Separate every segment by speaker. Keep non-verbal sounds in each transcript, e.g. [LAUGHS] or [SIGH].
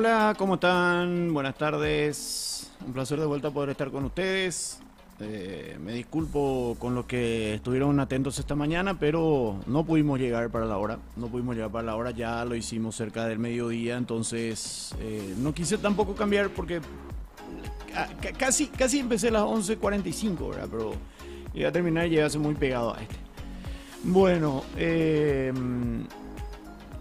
Speaker 1: Hola, ¿cómo están? Buenas tardes. Un placer de vuelta poder estar con ustedes. Eh, me disculpo con los que estuvieron atentos esta mañana, pero no pudimos llegar para la hora. No pudimos llegar para la hora, ya lo hicimos cerca del mediodía, entonces eh, no quise tampoco cambiar porque casi, casi empecé a las 11.45, ¿verdad? Pero iba a terminar y llegase muy pegado a este. Bueno, eh,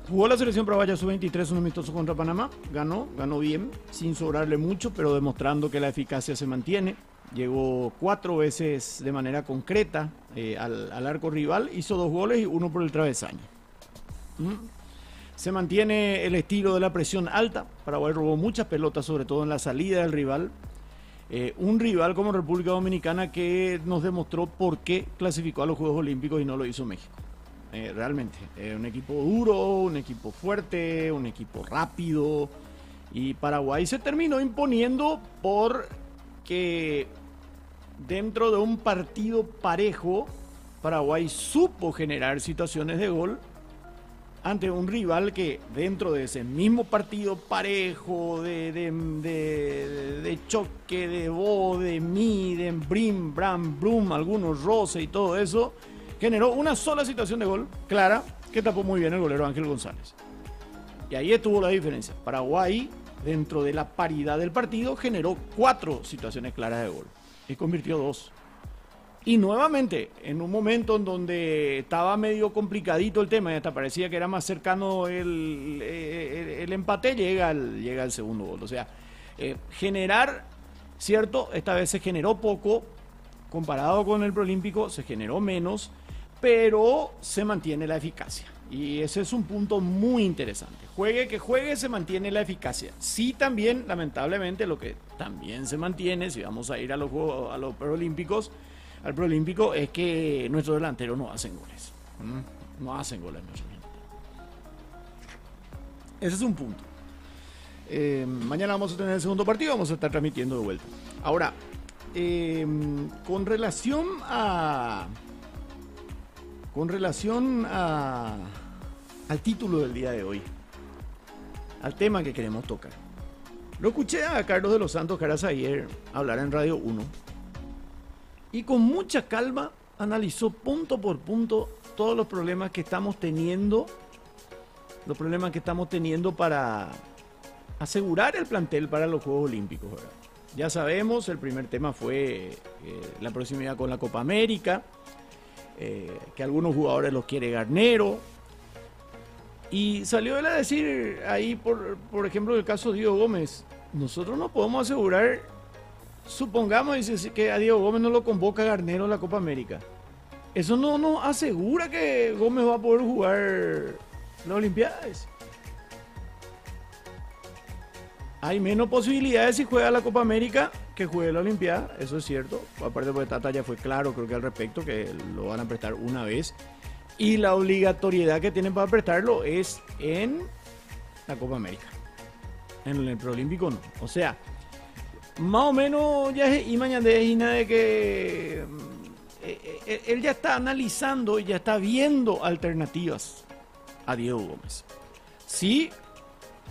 Speaker 1: jugó la selección paraguaya sub-23 un amistoso contra Panamá, ganó, ganó bien, sin sobrarle mucho, pero demostrando que la eficacia se mantiene. Llegó cuatro veces de manera concreta eh, al, arco rival, hizo dos goles y uno por el travesaño. Se mantiene el estilo de la presión alta. Paraguay robó muchas pelotas, sobre todo en la salida del rival. Eh, un rival como República Dominicana que nos demostró por qué clasificó a los Juegos Olímpicos y no lo hizo México. Eh, realmente, un equipo duro, un equipo fuerte, un equipo rápido. Y Paraguay se terminó imponiendo por que dentro de un partido parejo, Paraguay supo generar situaciones de gol ante un rival que dentro de ese mismo partido parejo, de, de, choque, de bo, de mi, de brim, bram, brum, algunos roce y todo eso, generó una sola situación de gol clara que tapó muy bien el golero Ángel González. Y ahí estuvo la diferencia. Paraguay, dentro de la paridad del partido, generó cuatro situaciones claras de gol y convirtió dos. Y nuevamente, en un momento en donde estaba medio complicadito el tema y hasta parecía que era más cercano el, el, empate, llega el, llega el segundo gol. O sea, eh, generar, cierto, esta vez se generó poco, comparado con el Prolímpico, se generó menos, pero se mantiene la eficacia. Y ese es un punto muy interesante. Juegue que juegue, se mantiene la eficacia. Sí, también, lamentablemente, lo que también se mantiene, si vamos a ir a los Juegos, a los Preolímpicos, al Preolímpico, es que nuestros delanteros no hacen goles. ¿Mm? No hacen goles Ese es un punto. Eh, mañana vamos a tener el segundo partido, vamos a estar transmitiendo de vuelta. Ahora, eh, con relación a con relación al título del día de hoy, al tema que queremos tocar. Lo escuché a Carlos de los Santos Caras ayer hablar en Radio 1 y con mucha calma analizó punto por punto todos los problemas que estamos teniendo, los problemas que estamos teniendo para asegurar el plantel para los Juegos Olímpicos. Ya sabemos, el primer tema fue eh, la proximidad con la Copa América, eh, que algunos jugadores los quiere Garnero. Y salió él a decir ahí, por, por ejemplo, el caso de Diego Gómez, nosotros no podemos asegurar, supongamos que a Diego Gómez no lo convoca Garnero a la Copa América. Eso no nos asegura que Gómez va a poder jugar las Olimpiadas. Hay menos posibilidades si juega la Copa América que juegue la Olimpiada, eso es cierto. Aparte, porque Tata ya fue claro, creo que al respecto, que lo van a prestar una vez. Y la obligatoriedad que tienen para prestarlo es en la Copa América. En el Preolímpico no. O sea, más o menos ya es y mañana de que mm, eh, eh, él ya está analizando y ya está viendo alternativas a Diego Gómez. Sí,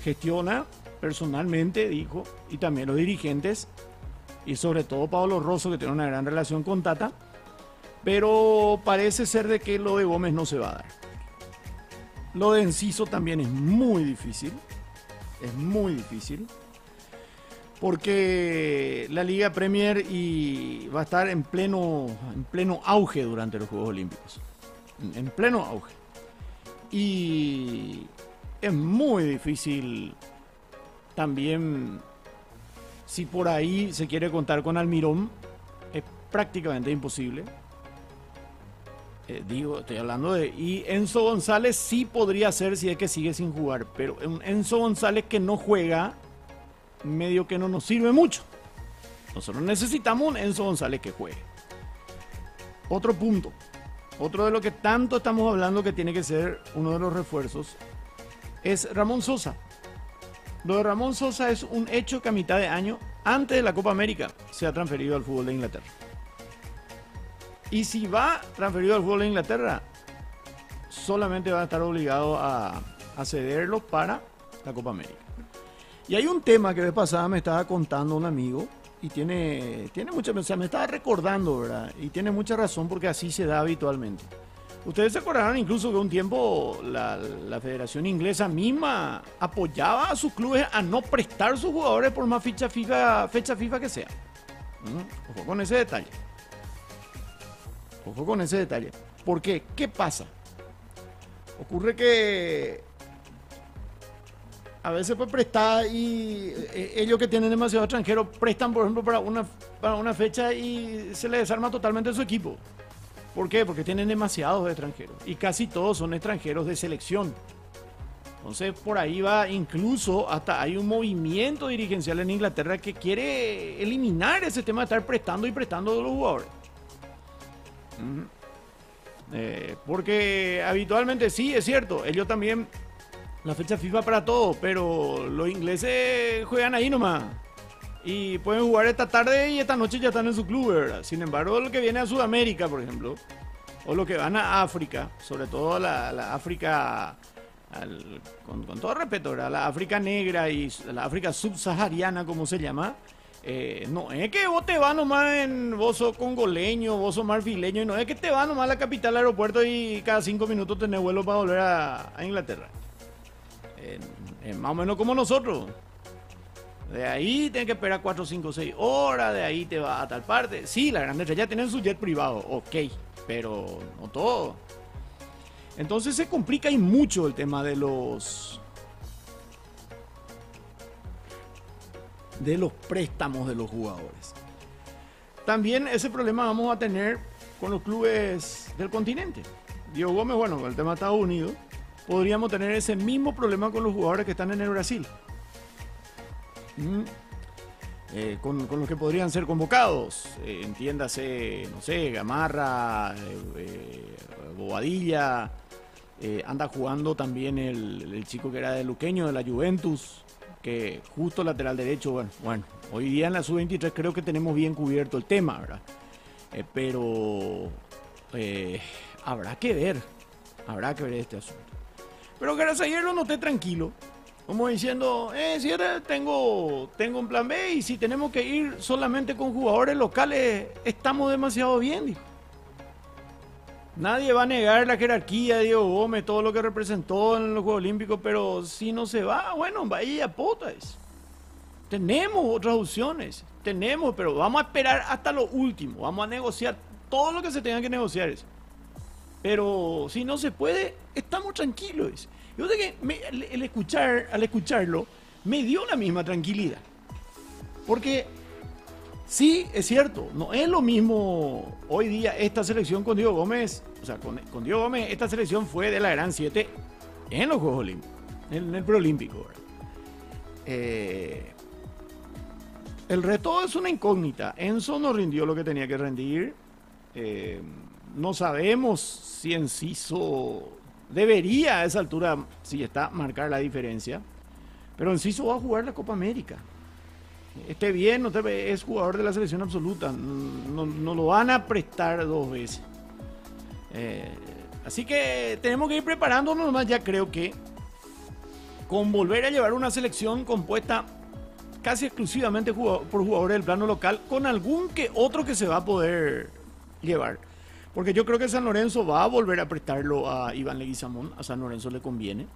Speaker 1: gestiona personalmente, dijo, y también los dirigentes, y sobre todo Pablo Rosso, que tiene una gran relación con Tata, pero parece ser de que lo de Gómez no se va a dar. Lo de Enciso también es muy difícil, es muy difícil, porque la Liga Premier y va a estar en pleno, en pleno auge durante los Juegos Olímpicos, en pleno auge. Y es muy difícil también, si por ahí se quiere contar con Almirón, es prácticamente imposible. Eh, digo, estoy hablando de... Y Enzo González sí podría ser si es que sigue sin jugar, pero Enzo González que no juega, medio que no nos sirve mucho. Nosotros necesitamos un Enzo González que juegue. Otro punto, otro de lo que tanto estamos hablando que tiene que ser uno de los refuerzos, es Ramón Sosa. Lo de Ramón Sosa es un hecho que a mitad de año, antes de la Copa América, se ha transferido al fútbol de Inglaterra. Y si va transferido al fútbol de Inglaterra, solamente va a estar obligado a, cederlo para la Copa América. Y hay un tema que vez pasada me estaba contando un amigo y tiene, tiene mucha, o sea, me estaba recordando, ¿verdad? Y tiene mucha razón porque así se da habitualmente. Ustedes se acordarán incluso que un tiempo la, la, Federación Inglesa misma apoyaba a sus clubes a no prestar sus jugadores por más fecha FIFA, fecha FIFA que sea. ¿Mm? Ojo con ese detalle. Ojo con ese detalle. ¿Por qué? ¿Qué pasa? Ocurre que a veces pues prestar y eh, ellos que tienen demasiado extranjeros prestan, por ejemplo, para una, para una fecha y se les desarma totalmente su equipo. ¿Por qué? Porque tienen demasiados extranjeros y casi todos son extranjeros de selección. Entonces por ahí va, incluso hasta hay un movimiento dirigencial en Inglaterra que quiere eliminar ese tema de estar prestando y prestando de los jugadores. Eh, porque habitualmente sí, es cierto, ellos también la fecha FIFA para todo, pero los ingleses juegan ahí nomás. Y pueden jugar esta tarde y esta noche ya están en su club, ¿verdad? Sin embargo, lo que viene a Sudamérica, por ejemplo, o lo que van a África, sobre todo la, la África, con, todo respeto, ¿verdad? La África negra y la África subsahariana, como se llama, eh, no es que vos te vas nomás en. Vos sos congoleño, vos sos marfileño, y no es que te vas nomás a la capital al aeropuerto y cada cinco minutos tenés vuelo para volver a Inglaterra más o menos como nosotros. De ahí tienes que esperar 4, 5, 6 horas, de ahí te va a tal parte. Sí, la grande ya tienen su jet privado, ok, pero no todo. Entonces se complica y mucho el tema de los de los préstamos de los jugadores. También ese problema vamos a tener con los clubes del continente. Diego Gómez, bueno, con el tema de Estados Unidos, podríamos tener ese mismo problema con los jugadores que están en el Brasil. Mm. Eh, con, los que podrían ser convocados. Eh, entiéndase, no sé, Gamarra, eh, Bobadilla. anda jugando también el, chico que era de Luqueño, de la Juventus, que justo lateral derecho. Bueno, bueno hoy día en la sub-23 creo que tenemos bien cubierto el tema, ¿verdad? pero habrá que ver, habrá que ver este asunto. Pero ayer lo noté tranquilo. Como diciendo, eh, si ahora tengo, tengo un plan B y si tenemos que ir solamente con jugadores locales, estamos demasiado bien, dijo. Nadie va a negar la jerarquía de Diego Gómez, todo lo que representó en los Juegos Olímpicos, pero si no se va, bueno, vaya a potas. Tenemos otras opciones, tenemos, pero vamos a esperar hasta lo último, vamos a negociar todo lo que se tenga que negociar. Eso. Pero si no se puede, estamos tranquilos. Yo sé que el escuchar, al escucharlo, me dio la misma tranquilidad. Porque sí, es cierto, no es lo mismo hoy día esta selección con Diego Gómez. O sea, con, Diego Gómez, esta selección fue de la Gran 7 en los Juegos Olímpicos, en, el preolímpico. Eh, el resto es una incógnita. Enzo no rindió lo que tenía que rendir. Eh, no sabemos si Enciso debería a esa altura, si está, marcar la diferencia. Pero Enciso va a jugar la Copa América. Esté bien, no es jugador de la selección absoluta. No, lo van a prestar dos veces. Eh, así que tenemos que ir preparándonos nomás. Ya creo que con volver a llevar una selección compuesta casi exclusivamente por jugadores del plano local, con algún que otro que se va a poder llevar. Porque yo creo que San Lorenzo va a volver a prestarlo a Iván Leguizamón. A San Lorenzo le conviene.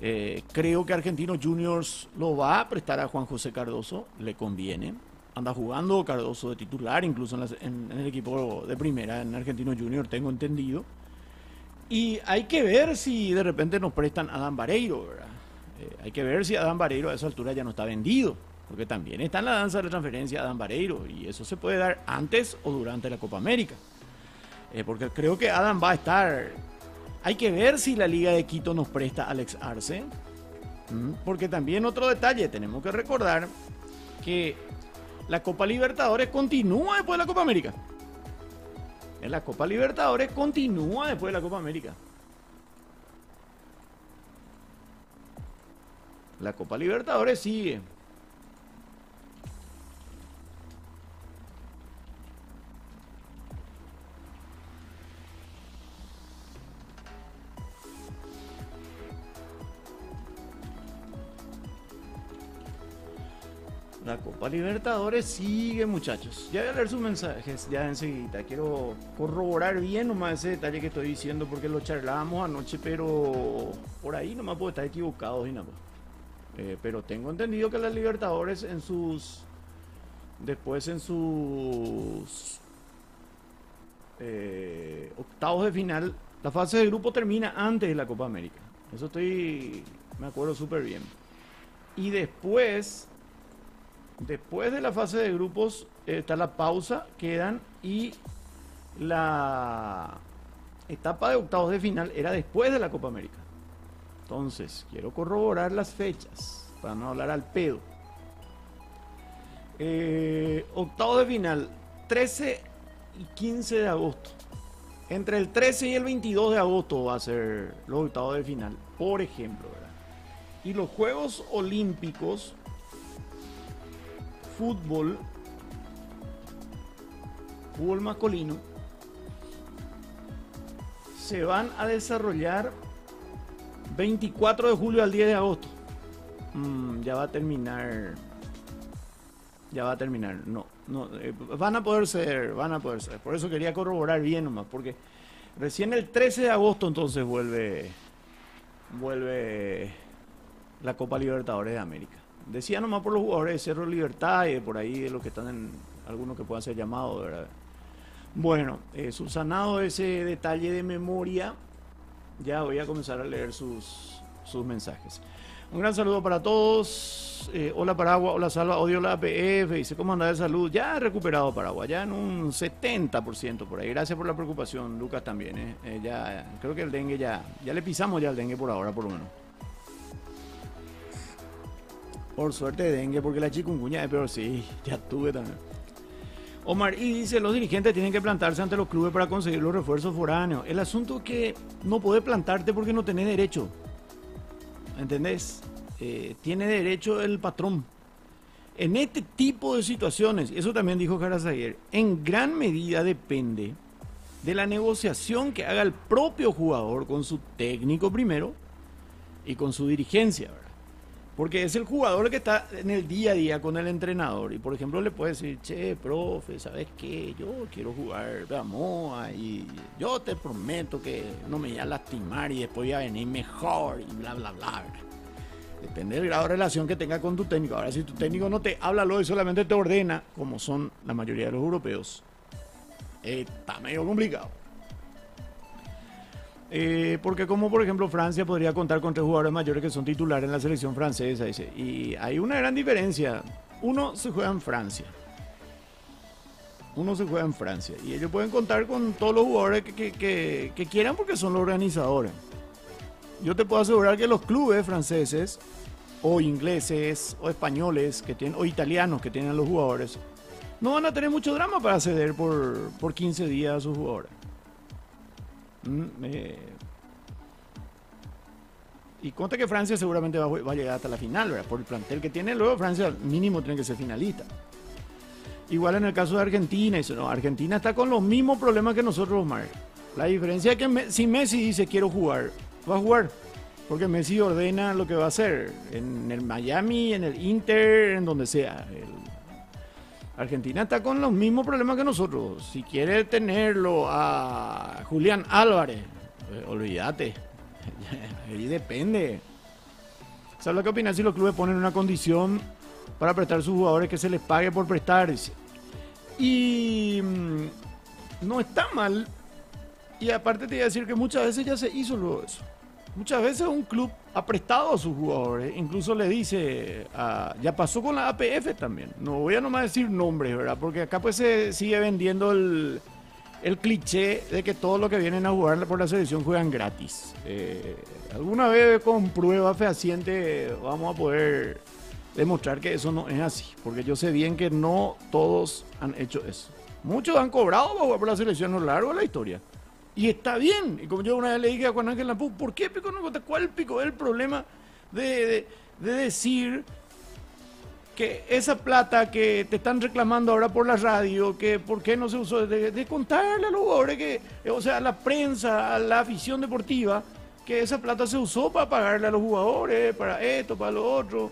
Speaker 1: Eh, creo que Argentinos Juniors lo va a prestar a Juan José Cardoso. Le conviene. Anda jugando Cardoso de titular, incluso en, el equipo de primera, en Argentinos Juniors, tengo entendido. Y hay que ver si de repente nos prestan a Dan Vareiro, ¿verdad? Eh, hay que ver si Adán Vareiro a esa altura ya no está vendido. Porque también está en la danza de la transferencia Adán Vareiro. Y eso se puede dar antes o durante la Copa América. Eh, porque creo que Adam va a estar. Hay que ver si la Liga de Quito nos presta a Alex Arce. Porque también otro detalle, tenemos que recordar que la Copa Libertadores continúa después de la Copa América. En la Copa Libertadores continúa después de la Copa América. La Copa Libertadores sigue. Copa Libertadores sigue, muchachos. Ya voy a leer sus mensajes ya enseguida. Quiero corroborar bien nomás ese detalle que estoy diciendo porque lo charlábamos anoche, pero por ahí nomás puedo estar equivocado y nada eh, pero tengo entendido que las Libertadores en sus... Después en sus... Eh, octavos de final, la fase de grupo termina antes de la Copa América. Eso estoy... Me acuerdo súper bien. Y después Después de la fase de grupos está la pausa, quedan y la etapa de octavos de final era después de la Copa América. Entonces, quiero corroborar las fechas para no hablar al pedo. Eh, octavos de final, 13 y 15 de agosto. Entre el 13 y el 22 de agosto va a ser los octavos de final, por ejemplo. Y los Juegos Olímpicos fútbol, fútbol masculino, se van a desarrollar 24 de julio al 10 de agosto. Mm, ya va a terminar. Ya va a terminar. No, no. Eh, van a poder ser, van a poder ser. Por eso quería corroborar bien nomás, porque recién el 13 de agosto entonces vuelve. Vuelve la Copa Libertadores de América. Decía nomás por los jugadores de Cerro Libertad y de por ahí de los que están en algunos que puedan ser llamados, ¿verdad? Bueno, eh, subsanado ese detalle de memoria, ya voy a comenzar a leer sus, sus mensajes. Un gran saludo para todos. Eh, hola Paraguay, hola Salva, odio la APF. Dice, ¿cómo anda de salud? Ya recuperado Paraguay, ya en un 70% por ahí. Gracias por la preocupación, Lucas también. Eh. eh ya, creo que el dengue ya, ya le pisamos ya el dengue por ahora, por lo menos. Por suerte dengue, porque la chikungunya es peor, sí, ya tuve también. Omar, y dice, los dirigentes tienen que plantarse ante los clubes para conseguir los refuerzos foráneos. El asunto es que no podés plantarte porque no tenés derecho. ¿Entendés? Eh, tiene derecho el patrón. En este tipo de situaciones, eso también dijo Caras ayer, en gran medida depende de la negociación que haga el propio jugador con su técnico primero y con su dirigencia. ¿verdad? Porque es el jugador que está en el día a día con el entrenador. Y por ejemplo le puede decir, che, profe, ¿sabes qué? Yo quiero jugar Moa y yo te prometo que no me voy a lastimar y después voy a venir mejor y bla, bla, bla. Depende del grado de relación que tenga con tu técnico. Ahora, si tu técnico no te habla lo y solamente te ordena, como son la mayoría de los europeos, está medio complicado. Eh, porque como por ejemplo Francia podría contar con tres jugadores mayores que son titulares en la selección francesa. Y hay una gran diferencia. Uno se juega en Francia. Uno se juega en Francia. Y ellos pueden contar con todos los jugadores que, quieran porque son los organizadores. Yo te puedo asegurar que los clubes franceses o ingleses o españoles que tienen, o italianos que tienen los jugadores no van a tener mucho drama para ceder por, por 15 días a sus jugadores. Mm, y conta que Francia seguramente va, a llegar hasta la final. Por el plantel que tiene, luego Francia mínimo tiene que ser finalista. Igual en el caso de Argentina, Argentina está con los mismos problemas que nosotros, Omar. La diferencia es que si Messi dice quiero jugar, va a jugar. Porque Messi ordena lo que va a hacer. En el Miami, en el Inter, en donde sea. Argentina está con los mismos problemas que nosotros. Si quiere tenerlo a Julián Álvarez, eh, olvídate. [LAUGHS] Ahí depende. ¿Sabes lo que opinas si los clubes ponen una condición para prestar a sus jugadores que se les pague por prestar? Y mm, no está mal. Y aparte te voy a decir que muchas veces ya se hizo eso. Muchas veces un club ha prestado a sus jugadores, incluso le dice, ya pasó con la APF también, no voy a nomás decir nombres, ¿verdad? Porque acá pues se sigue vendiendo el, cliché de que todos los que vienen a jugar por la selección juegan gratis. Eh, alguna vez con prueba fehaciente vamos a poder demostrar que eso no es así, porque yo sé bien que no todos han hecho eso. Muchos han cobrado por la selección a lo largo de la historia. Y está bien. Y como yo una vez le dije a Juan Ángel Lampú, ¿por qué pico no ¿Cuál pico es el problema de, decir que esa plata que te están reclamando ahora por la radio, que por qué no se usó, de, contarle a los jugadores que, o sea, a la prensa, a la afición deportiva, que esa plata se usó para pagarle a los jugadores, para esto, para lo otro.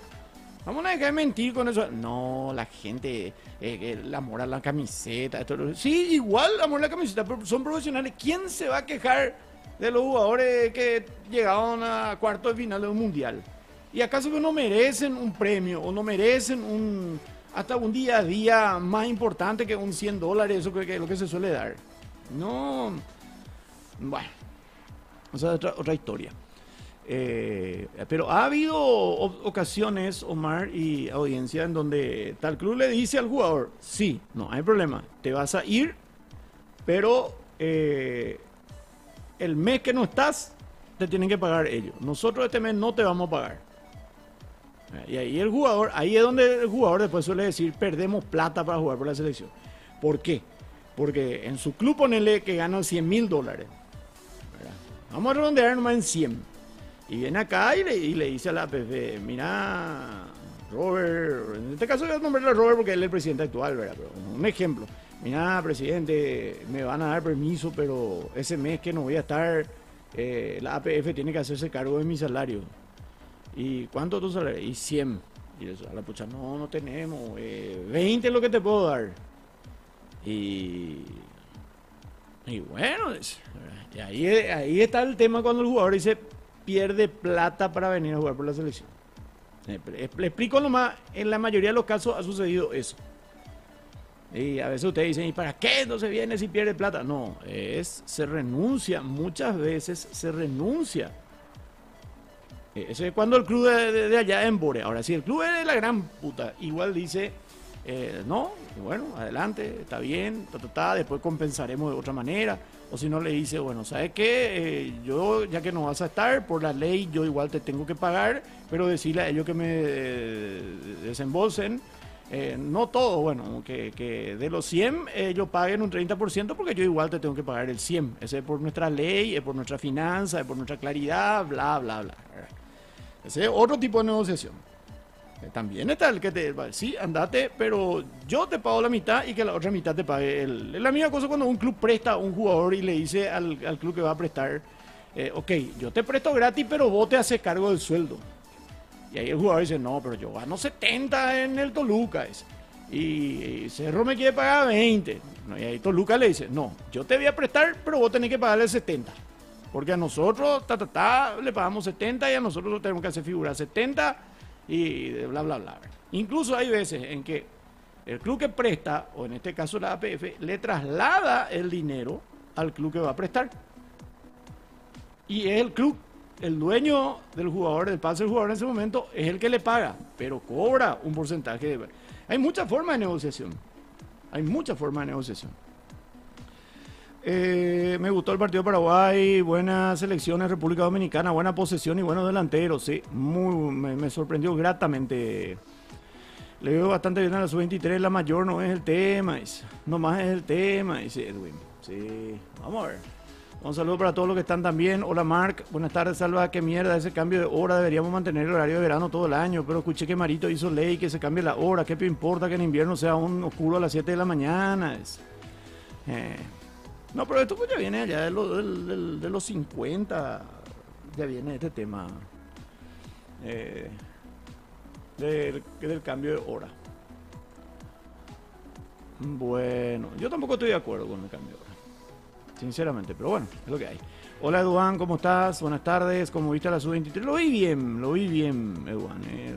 Speaker 1: Vamos a dejar de mentir con eso. No, la gente, eh, el amor a la camiseta. Sí, igual amor a la camiseta, pero son profesionales. ¿Quién se va a quejar de los jugadores que llegaron a cuarto de final de un mundial? ¿Y acaso no merecen un premio o no merecen un hasta un día a día más importante que un 100 dólares? Eso que es lo que se suele dar. No. Bueno, o sea, otra historia. Eh, pero ha habido ocasiones, Omar y audiencia, en donde tal club le dice al jugador, sí, no hay problema, te vas a ir, pero eh, el mes que no estás, te tienen que pagar ellos. Nosotros este mes no te vamos a pagar. Y ahí el jugador, ahí es donde el jugador después suele decir, perdemos plata para jugar por la selección. ¿Por qué? Porque en su club ponele que ganan 100 mil dólares. Vamos a redondear nomás en 100 y viene acá y le, dice a la APF, mira, Robert, en este caso voy a nombrarle a Robert porque él es el presidente actual, ¿verdad? Pero un ejemplo, mira, presidente, me van a dar permiso, pero ese mes que no voy a estar, eh, la APF tiene que hacerse cargo de mi salario. ¿Y cuánto tu salario? Y 100. Y le a la pucha, no, no tenemos, eh, 20 es lo que te puedo dar. Y, y bueno, y ahí, ahí está el tema cuando el jugador dice, pierde plata para venir a jugar por la selección. Eh, le explico nomás, en la mayoría de los casos ha sucedido eso. Y a veces ustedes dicen, ¿y para qué no se viene si pierde plata? No, es, se renuncia, muchas veces se renuncia. Eh, ese es cuando el club de, allá en Bore. Ahora, si el club es de la gran puta, igual dice, eh, no, bueno, adelante, está bien, después compensaremos de otra manera. O si no le dice, bueno, ¿sabes qué? Eh, yo, ya que no vas a estar, por la ley yo igual te tengo que pagar, pero decirle a ellos que me eh, desembolsen, eh, no todo, bueno, que, que, de los 100 ellos paguen un 30% porque yo igual te tengo que pagar el 100. Ese es por nuestra ley, es por nuestra finanza, es por nuestra claridad, bla, bla, bla. Ese es otro tipo de negociación. También está el que te sí, andate, pero yo te pago la mitad y que la otra mitad te pague el. Es la misma cosa cuando un club presta a un jugador y le dice al, club que va a prestar, eh, ok, yo te presto gratis, pero vos te haces cargo del sueldo. Y ahí el jugador dice, no, pero yo gano 70 en el Toluca. Y, Cerro me quiere pagar 20. y ahí Toluca le dice, no, yo te voy a prestar, pero vos tenés que pagarle 70. Porque a nosotros, ta, ta, ta, le pagamos 70 y a nosotros tenemos que hacer figura 70 y bla, bla, bla. Incluso hay veces en que el club que presta, o en este caso la APF, le traslada el dinero al club que va a prestar. Y es el club, el dueño del jugador, del pase del jugador en ese momento, es el que le paga, pero cobra un porcentaje de... Hay muchas formas de negociación. Hay muchas formas de negociación. Eh, me gustó el partido de Paraguay, buenas selecciones, República Dominicana, buena posesión y buenos delanteros, sí, muy, me, sorprendió gratamente. Le veo bastante bien a la sub-23, la mayor no es el tema, no más es el tema, dice Edwin. Sí, vamos a ver. Un saludo para todos los que están también. Hola Mark, buenas tardes, Salva. Qué mierda ese cambio de hora. Deberíamos mantener el horario de verano todo el año. Pero escuché que Marito hizo ley que se cambie la hora. ¿Qué importa que en invierno sea un oscuro a las 7 de la mañana? Eh, no, pero esto pues ya viene allá de, los 50, ya viene este tema eh, del, del cambio de hora. Bueno, yo tampoco estoy de acuerdo con el cambio de hora, sinceramente, pero bueno, es lo que hay. Hola Eduan, ¿cómo estás? Buenas tardes, ¿cómo viste la sub-23? Lo vi bien, lo vi bien, Eduan. Eh.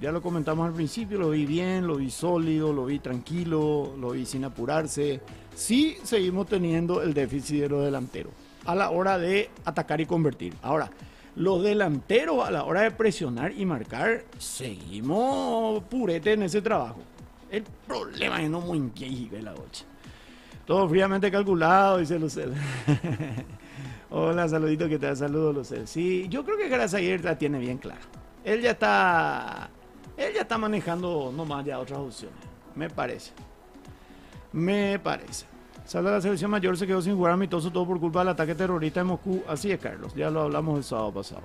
Speaker 1: ya lo comentamos al principio, lo vi bien, lo vi sólido, lo vi tranquilo, lo vi sin apurarse sí seguimos teniendo el déficit de los delanteros a la hora de atacar y convertir. Ahora, los delanteros a la hora de presionar y marcar, seguimos purete en ese trabajo. El problema es no muy ve la noche. Todo fríamente calculado, dice Lucel. [LAUGHS] Hola, saludito que te da saludo, Lucel. Sí, yo creo que Gracias la tiene bien clara. Él ya está. Él ya está manejando nomás ya otras opciones. Me parece. Me parece. Salva la selección mayor, se quedó sin jugar amistoso todo por culpa del ataque terrorista de Moscú. Así es, Carlos, ya lo hablamos el sábado pasado.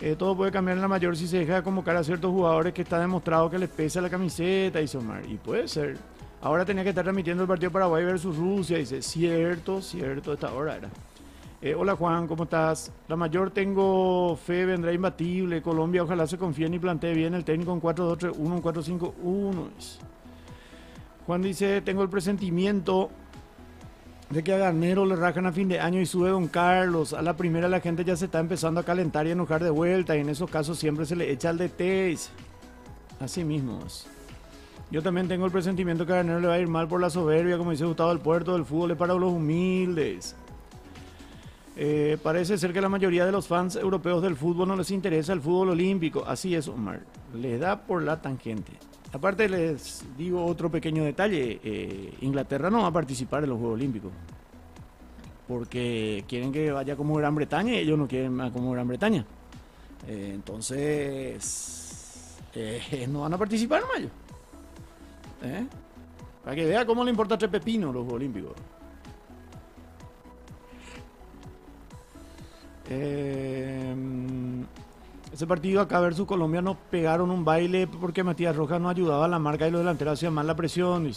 Speaker 1: Eh, todo puede cambiar en la mayor si se deja de convocar a ciertos jugadores que está demostrado que les pesa la camiseta, dice Omar. Y puede ser. Ahora tenía que estar transmitiendo el partido Paraguay versus Rusia, dice. Cierto, cierto, esta hora era. Eh, hola Juan, ¿cómo estás? La mayor tengo fe, vendrá imbatible. Colombia, ojalá se confíen y plantee bien el técnico en 4-2-3-1, en 4-5-1. Juan dice, tengo el presentimiento de que a Garnero le rajan a fin de año y sube Don Carlos. A la primera la gente ya se está empezando a calentar y enojar de vuelta y en esos casos siempre se le echa al DT. Así mismo. Yo también tengo el presentimiento que a Garnero le va a ir mal por la soberbia, como dice Gustavo del Puerto, del fútbol es para los humildes. Eh, parece ser que la mayoría de los fans europeos del fútbol no les interesa el fútbol olímpico. Así es, Omar. Le da por la tangente. Aparte les digo otro pequeño detalle. Eh, Inglaterra no va a participar en los Juegos Olímpicos. Porque quieren que vaya como Gran Bretaña y ellos no quieren más como Gran Bretaña. Eh, entonces, no van a participar en mayo. Para que vea cómo le importa a tres pepinos los Juegos Olímpicos. Ese partido acá versus Colombia nos pegaron un baile porque Matías Rojas no ayudaba a la marca y los delanteros hacían mal la presión.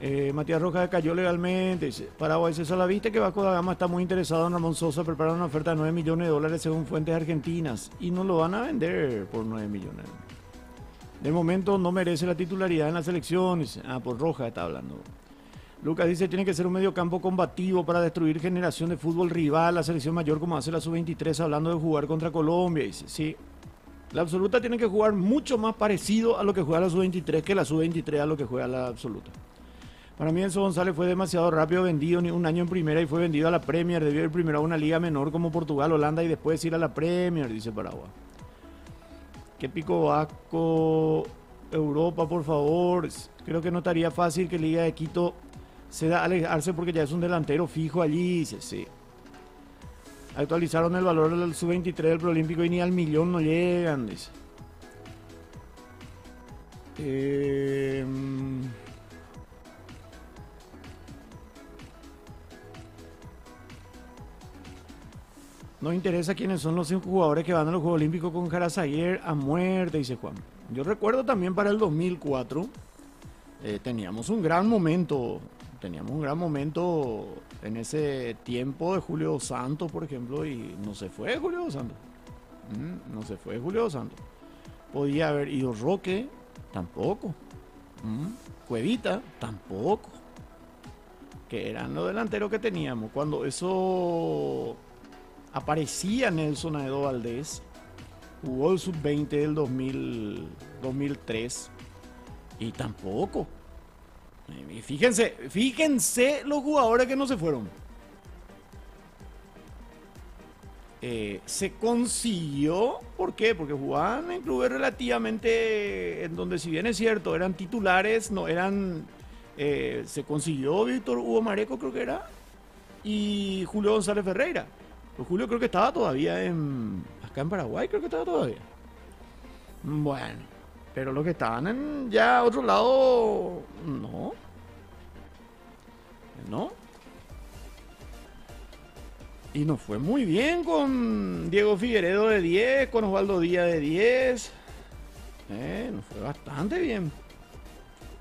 Speaker 1: Eh, Matías Rojas cayó legalmente, dice. Paraguay la viste que Vasco da Gama está muy interesado en Ramón Sosa, preparar una oferta de 9 millones de dólares según fuentes argentinas y no lo van a vender por 9 millones. De momento no merece la titularidad en la selección, dice. Ah, por Rojas está hablando. Lucas dice, tiene que ser un medio campo combativo para destruir generación de fútbol rival, la selección mayor como hace la sub-23 hablando de jugar contra Colombia. Dice, sí, la absoluta tiene que jugar mucho más parecido a lo que juega la sub-23 que la sub-23 a lo que juega la absoluta. Para mí Enzo González fue demasiado rápido vendido, ni un año en primera y fue vendido a la Premier, debió ir primero a una liga menor como Portugal, Holanda y después ir a la Premier, dice Paraguay. Qué pico vasco, Europa, por favor. Creo que no estaría fácil que Liga de Quito se da a alejarse porque ya es un delantero fijo allí, dice, sí. Actualizaron el valor del sub-23 del Prolímpico y ni al millón no llegan, dice. Em, no interesa quiénes son los jugadores que van a los Juegos Olímpicos con Jarazaguer a muerte, dice Juan. Yo recuerdo también para el 2004, eh, teníamos un gran momento teníamos un gran momento en ese tiempo de Julio Santos, por ejemplo, y no se fue Julio Santos. Mm, no se fue Julio Santos. Podía haber ido Roque, tampoco. Mm, Cuevita, tampoco. Que eran los delanteros que teníamos. Cuando eso aparecía Nelson Aedo Valdés, jugó el sub-20 del 2003 y tampoco. Y fíjense, fíjense los jugadores que no se fueron. Eh, se consiguió, ¿por qué? Porque jugaban en clubes relativamente, en donde si bien es cierto, eran titulares, no eran, eh, se consiguió Víctor Hugo Mareco creo que era, y Julio González Ferreira. Pues Julio creo que estaba todavía en, acá en Paraguay, creo que estaba todavía. Bueno. Pero los que estaban en ya otro lado, no. No. Y nos fue muy bien con Diego Figueredo de 10, con Osvaldo Díaz de 10. Eh, nos fue bastante bien.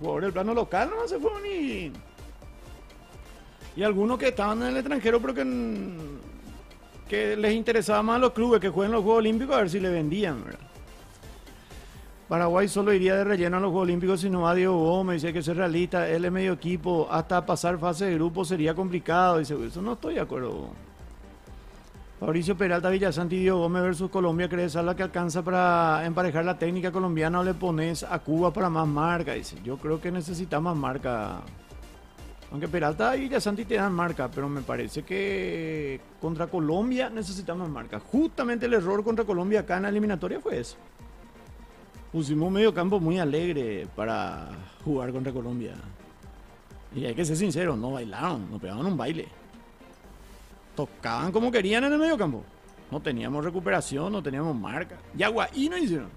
Speaker 1: Por el plano local no se fue ni. Y algunos que estaban en el extranjero, pero que, que les interesaba más a los clubes que jueguen los Juegos Olímpicos a ver si le vendían, ¿verdad? Paraguay solo iría de relleno a los Juegos Olímpicos si no va Diego Gómez, dice que es realista, él es medio equipo, hasta pasar fase de grupo sería complicado, dice, eso no estoy de acuerdo. Mauricio Peralta Villasanti y Diego Gómez versus Colombia, ¿crees la que alcanza para emparejar la técnica colombiana o le pones a Cuba para más marca? Dice, yo creo que necesita más marca. Aunque Peralta y Villasanti te dan marca, pero me parece que contra Colombia necesita más marca. Justamente el error contra Colombia acá en la eliminatoria fue eso pusimos un medio campo muy alegre para jugar contra Colombia. Y hay que ser sincero, no bailaron, no pegaban un baile. Tocaban como querían en el medio campo. No teníamos recuperación, no teníamos marca. Y agua, y no hicieron.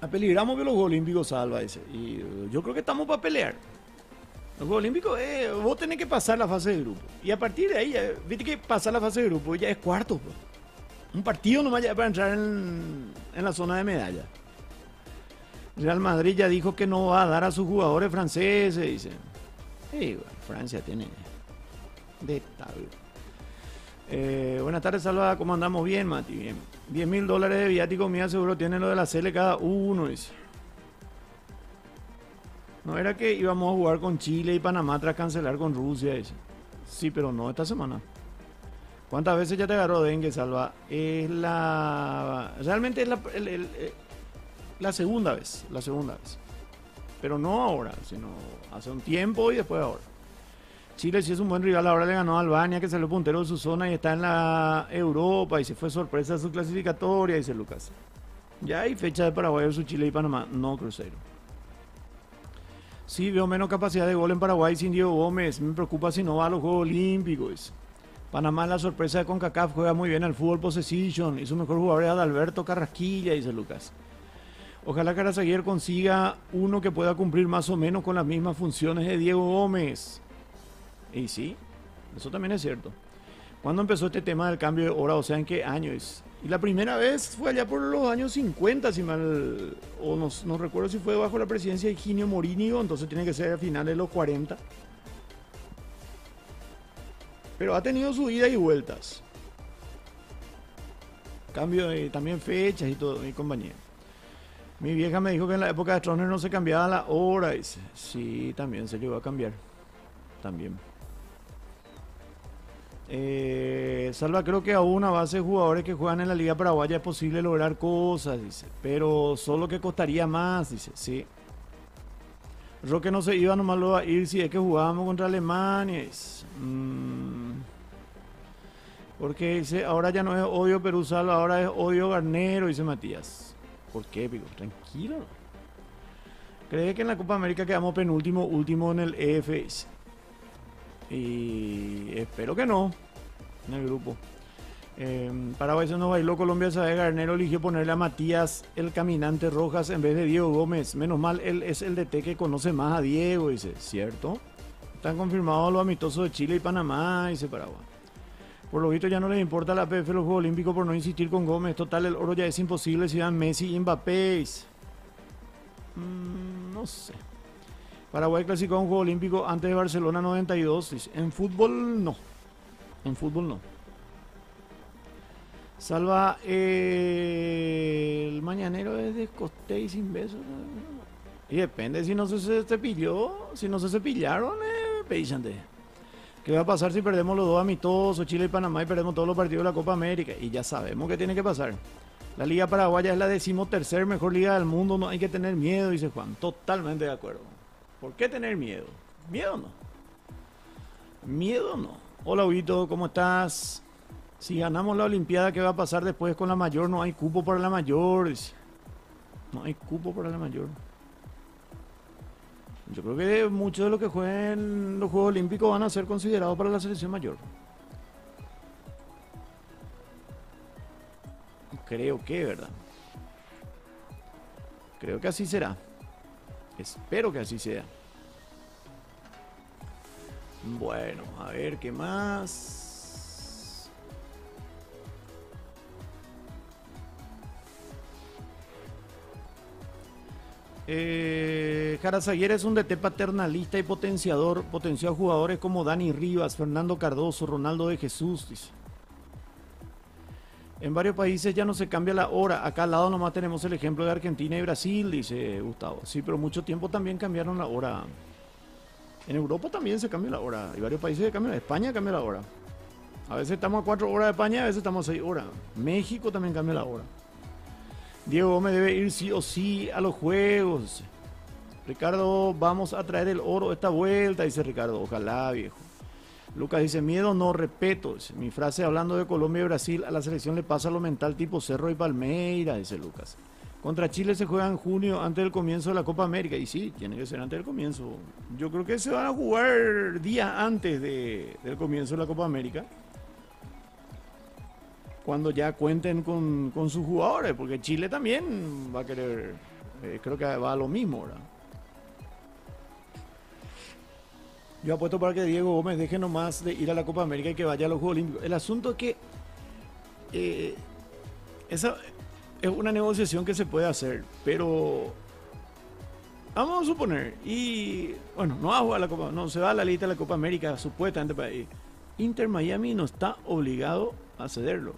Speaker 1: Apeligramos que los Juegos Olímpicos salva ese. Y yo creo que estamos para pelear. Los Juegos Olímpicos, eh, vos tenés que pasar la fase de grupo. Y a partir de ahí, eh, viste que pasar la fase de grupo ya es cuarto. Pues. Un partido nomás ya para entrar en, la zona de medalla. Real Madrid ya dijo que no va a dar a sus jugadores franceses, dice. Francia tiene de tal. Eh, buenas tardes, Salva. ¿Cómo andamos? Bien, Mati. Bien. 10 mil dólares de viático mía seguro tienen lo de la CL cada uno. Dice. No era que íbamos a jugar con Chile y Panamá tras cancelar con Rusia. Dice. Sí, pero no esta semana. ¿Cuántas veces ya te agarró dengue, Salva? Es la. Realmente es la, eh, la segunda vez. La segunda vez. Pero no ahora, sino hace un tiempo y después ahora. Chile sí es un buen rival, ahora le ganó a Albania que salió puntero de su zona y está en la Europa y se fue sorpresa su clasificatoria, dice Lucas. Ya hay fecha de Paraguay versus Chile y Panamá, no crucero. Sí, veo menos capacidad de gol en Paraguay sin Diego Gómez. Me preocupa si no va a los Juegos Olímpicos. Panamá, la sorpresa de CONCACAF, juega muy bien al fútbol possession y su mejor jugador es Adalberto Carrasquilla, dice Lucas. Ojalá Carazaguer consiga uno que pueda cumplir más o menos con las mismas funciones de Diego Gómez. Y sí, eso también es cierto. ¿Cuándo empezó este tema del cambio de hora? O sea, ¿en qué año es? Y la primera vez fue allá por los años 50, si mal. O no, recuerdo si fue bajo la presidencia de Ginio Morínigo, entonces tiene que ser a finales de los 40. Pero ha tenido su ida y vueltas. Cambio de también fechas y todo, mi compañía. Mi vieja me dijo que en la época de Stroner no se cambiaba la hora. Dice, sí, también se llegó a cambiar. También. Eh, Salva, creo que aún a base de jugadores que juegan en la Liga Paraguaya es posible lograr cosas, dice. Pero solo que costaría más, dice. Sí. Roque no se iba nomás lo a ir si es que jugábamos contra Alemania. Mm. porque dice, ahora ya no es odio Perú Salva, ahora es odio Garnero, dice Matías. ¿Por qué, Pico? Tranquilo. ¿Cree que en la Copa América quedamos penúltimo, último en el EF? Y espero que no, en el grupo. Eh, Paraguay se nos bailó, Colombia sabe Garnero eligió ponerle a Matías el caminante Rojas en vez de Diego Gómez. Menos mal, él es el DT que conoce más a Diego, dice, ¿cierto? Están confirmados los amistosos de Chile y Panamá, dice Paraguay. Por lo visto ya no les importa la PF los Juegos Olímpicos por no insistir con Gómez. Total, el oro ya es imposible si dan Messi y Mbappé. Mm, no sé. Paraguay clasificó a un Juego Olímpico antes de Barcelona 92. En fútbol no. En fútbol no. Salva eh, el mañanero es de coste y sin besos. Y depende si no se cepilló, si no se cepillaron, eh, ¿Qué va a pasar si perdemos los dos amistosos, Chile y Panamá, y perdemos todos los partidos de la Copa América? Y ya sabemos qué tiene que pasar. La Liga Paraguaya es la decimotercer mejor liga del mundo, no hay que tener miedo, dice Juan. Totalmente de acuerdo. ¿Por qué tener miedo? Miedo no. Miedo no. Hola, Huito, ¿cómo estás? Si ganamos la Olimpiada, ¿qué va a pasar después con la mayor? No hay cupo para la mayor. No hay cupo para la mayor. Yo creo que muchos de los que jueguen los Juegos Olímpicos van a ser considerados para la selección mayor. Creo que, ¿verdad? Creo que así será. Espero que así sea. Bueno, a ver qué más. Eh, es un DT paternalista y potenciador. Potenció a jugadores como Dani Rivas, Fernando Cardoso, Ronaldo de Jesús. Dice. En varios países ya no se cambia la hora. Acá al lado nomás tenemos el ejemplo de Argentina y Brasil, dice Gustavo. Sí, pero mucho tiempo también cambiaron la hora. En Europa también se cambia la hora. Hay varios países cambian. España cambia la hora. A veces estamos a cuatro horas de España, a veces estamos a seis horas. México también cambia la hora. Diego Gómez debe ir sí o sí a los juegos. Ricardo, vamos a traer el oro esta vuelta, dice Ricardo. Ojalá, viejo. Lucas dice, miedo no respeto. Mi frase hablando de Colombia y Brasil, a la selección le pasa lo mental tipo Cerro y Palmeira, dice Lucas. Contra Chile se juega en junio antes del comienzo de la Copa América. Y sí, tiene que ser antes del comienzo. Yo creo que se van a jugar días antes del comienzo de la Copa América. Cuando ya cuenten con, sus jugadores, porque Chile también va a querer, eh, creo que va a lo mismo. Yo apuesto para que Diego Gómez deje nomás de ir a la Copa América y que vaya a los Juegos Olímpicos. El asunto es que eh, esa es una negociación que se puede hacer, pero vamos a suponer, y bueno, no va a jugar la Copa, no se va a la lista de la Copa América, supuestamente para ir. Inter Miami no está obligado a cederlo.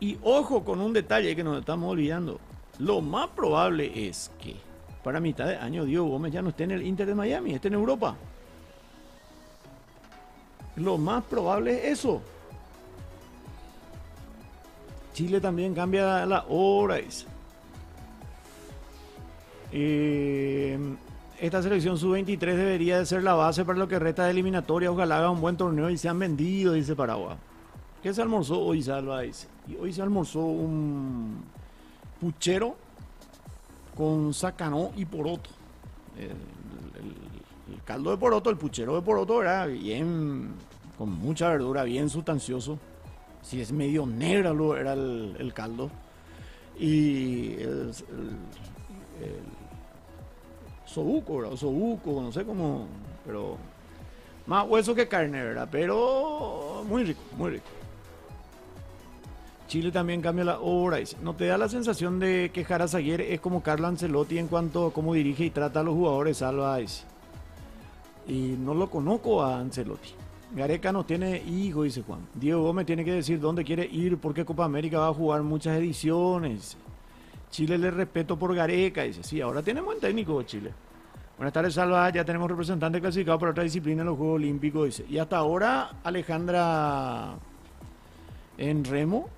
Speaker 1: Y ojo con un detalle que nos estamos olvidando. Lo más probable es que para mitad de año Diego Gómez ya no esté en el Inter de Miami, esté en Europa. Lo más probable es eso. Chile también cambia la hora. Eh, esta selección sub-23 debería de ser la base para lo que resta de eliminatoria. Ojalá haga un buen torneo y se han vendido, dice Paraguay. ¿Qué se almorzó hoy, Salva? Hoy se almorzó un puchero con sacanó y poroto. El, caldo de poroto, el puchero de poroto era bien, con mucha verdura, bien sustancioso. Si es medio negro era el, caldo. Y el, sobuco, ¿verdad? No sé cómo, pero más hueso que carne, ¿verdad? Pero muy rico, muy rico. Chile también cambia la hora. ¿No te da la sensación de que Jara es como Carlo Ancelotti en cuanto a cómo dirige y trata a los jugadores? Salva Y no lo conozco a Ancelotti. Gareca no tiene hijo, dice Juan. Diego Gómez tiene que decir dónde quiere ir, porque Copa América va a jugar muchas ediciones. Chile le respeto por Gareca, dice. Sí, ahora tenemos buen técnico Chile. Buenas tardes, Salva. Ya tenemos representante clasificado para otra disciplina en los Juegos Olímpicos, dice. Y hasta ahora, Alejandra en remo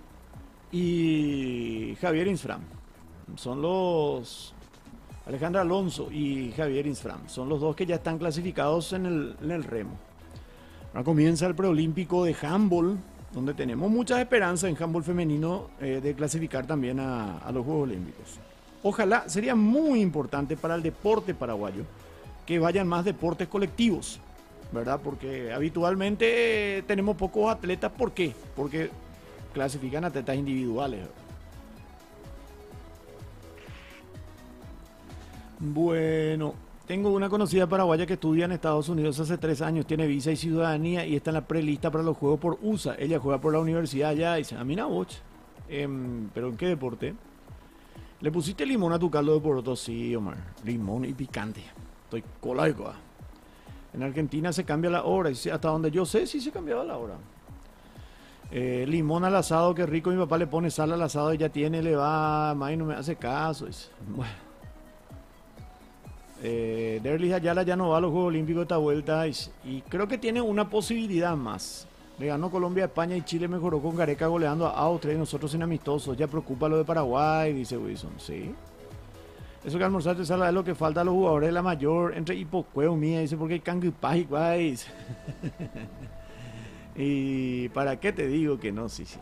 Speaker 1: y Javier Insfram. Son los. Alejandra Alonso y Javier Insfram. Son los dos que ya están clasificados en el, remo. Ahora comienza el preolímpico de handball, donde tenemos muchas esperanzas en handball femenino eh, de clasificar también a, a los Juegos Olímpicos. Ojalá, sería muy importante para el deporte paraguayo que vayan más deportes colectivos, ¿verdad? Porque habitualmente tenemos pocos atletas. ¿Por qué? Porque clasifican atletas individuales. Bueno, tengo una conocida paraguaya que estudia en Estados Unidos hace tres años, tiene visa y ciudadanía y está en la prelista para los Juegos por USA. Ella juega por la universidad allá y dice, a mí no, ¿Pero en qué deporte? ¿Le pusiste limón a tu caldo de poroto? Sí, Omar. Limón y picante. Estoy colaico. En Argentina se cambia la hora. Hasta donde yo sé, sí se cambiaba la hora. Eh, limón al asado, qué rico. Mi papá le pone sal al asado y ya tiene, le va. May no me hace caso. Bueno. Eh, Derlis Ayala ya no va a los Juegos Olímpicos esta vuelta y, creo que tiene una posibilidad más. Le ganó Colombia, España y Chile mejoró con Gareca goleando a Austria y nosotros en amistosos. Ya preocupa lo de Paraguay, dice Wilson. Sí. Eso que almorzaste sala es lo que falta a los jugadores de la mayor. Entre hipocueo mía, dice, porque hay canguipaj y [LAUGHS] ¿Y para qué te digo que no? Sí, sí.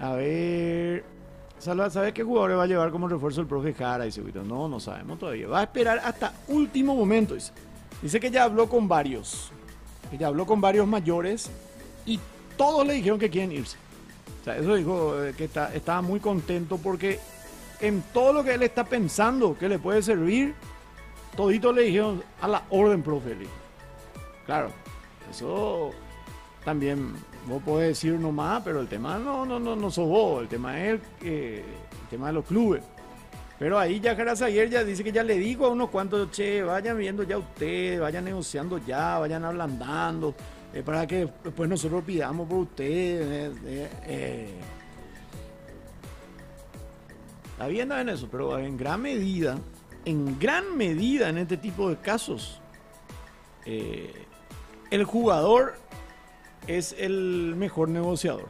Speaker 1: A ver. Salva, ¿sabes qué jugadores va a llevar como refuerzo el profe Jara? Dice, no, no sabemos todavía. Va a esperar hasta último momento. Dice, dice que ya habló con varios. Que ya habló con varios mayores. Y todos le dijeron que quieren irse. O sea, eso dijo eh, que está, estaba muy contento porque en todo lo que él está pensando que le puede servir, todito le dijeron a la orden, profe. Claro, eso también vos podés decir nomás, pero el tema no, no, no, no sos el tema es el, tema de los clubes. Pero ahí ya ayer ya dice que ya le digo a unos cuantos, che, vayan viendo ya ustedes, vayan negociando ya, vayan ablandando, eh, para que después nosotros pidamos por ustedes. Eh, eh. Está bien en eso, pero en gran medida, en gran medida en este tipo de casos, el jugador es el mejor negociador.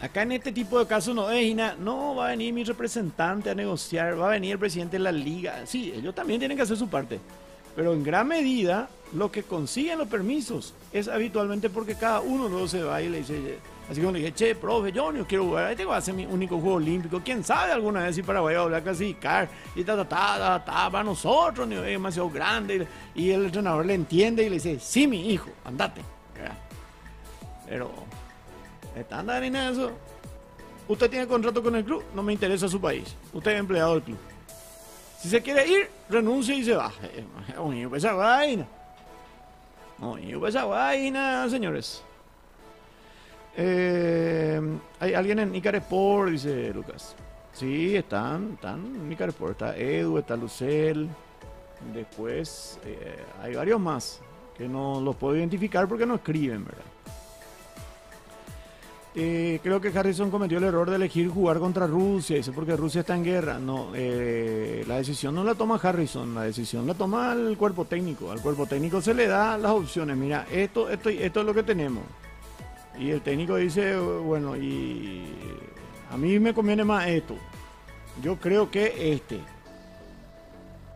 Speaker 1: Acá en este tipo de casos no es no va a venir mi representante a negociar, va a venir el presidente de la liga. Sí, ellos también tienen que hacer su parte. Pero en gran medida, lo que consiguen los permisos es habitualmente porque cada uno luego se va y le dice, así como le dije, che, profe, yo no quiero jugar, este va a ser mi único juego olímpico. ¿Quién sabe alguna vez si Paraguay va a volver a clasificar? Y ta, ta, ta, ta, ta, para nosotros, es demasiado grande. Y el entrenador le entiende y le dice, sí, mi hijo, andate. Pero, estándar en eso. Usted tiene contrato con el club, no me interesa su país. Usted es empleado del club. Si se quiere ir, renuncia y se va. Oye, pues esa vaina. Oye, pues esa vaina, señores. Eh, hay alguien en Icar Sport, dice Lucas. Sí, están, están mi Carrefour. Está Edu, está Lucel. Después eh, hay varios más que no los puedo identificar porque no escriben, ¿verdad? Eh, creo que Harrison cometió el error de elegir jugar contra Rusia, dice, porque Rusia está en guerra. No, eh, la decisión no la toma Harrison, la decisión la toma el cuerpo técnico. Al cuerpo técnico se le da las opciones. Mira, esto, esto, esto es lo que tenemos. Y el técnico dice, bueno, y a mí me conviene más esto. Yo creo que este.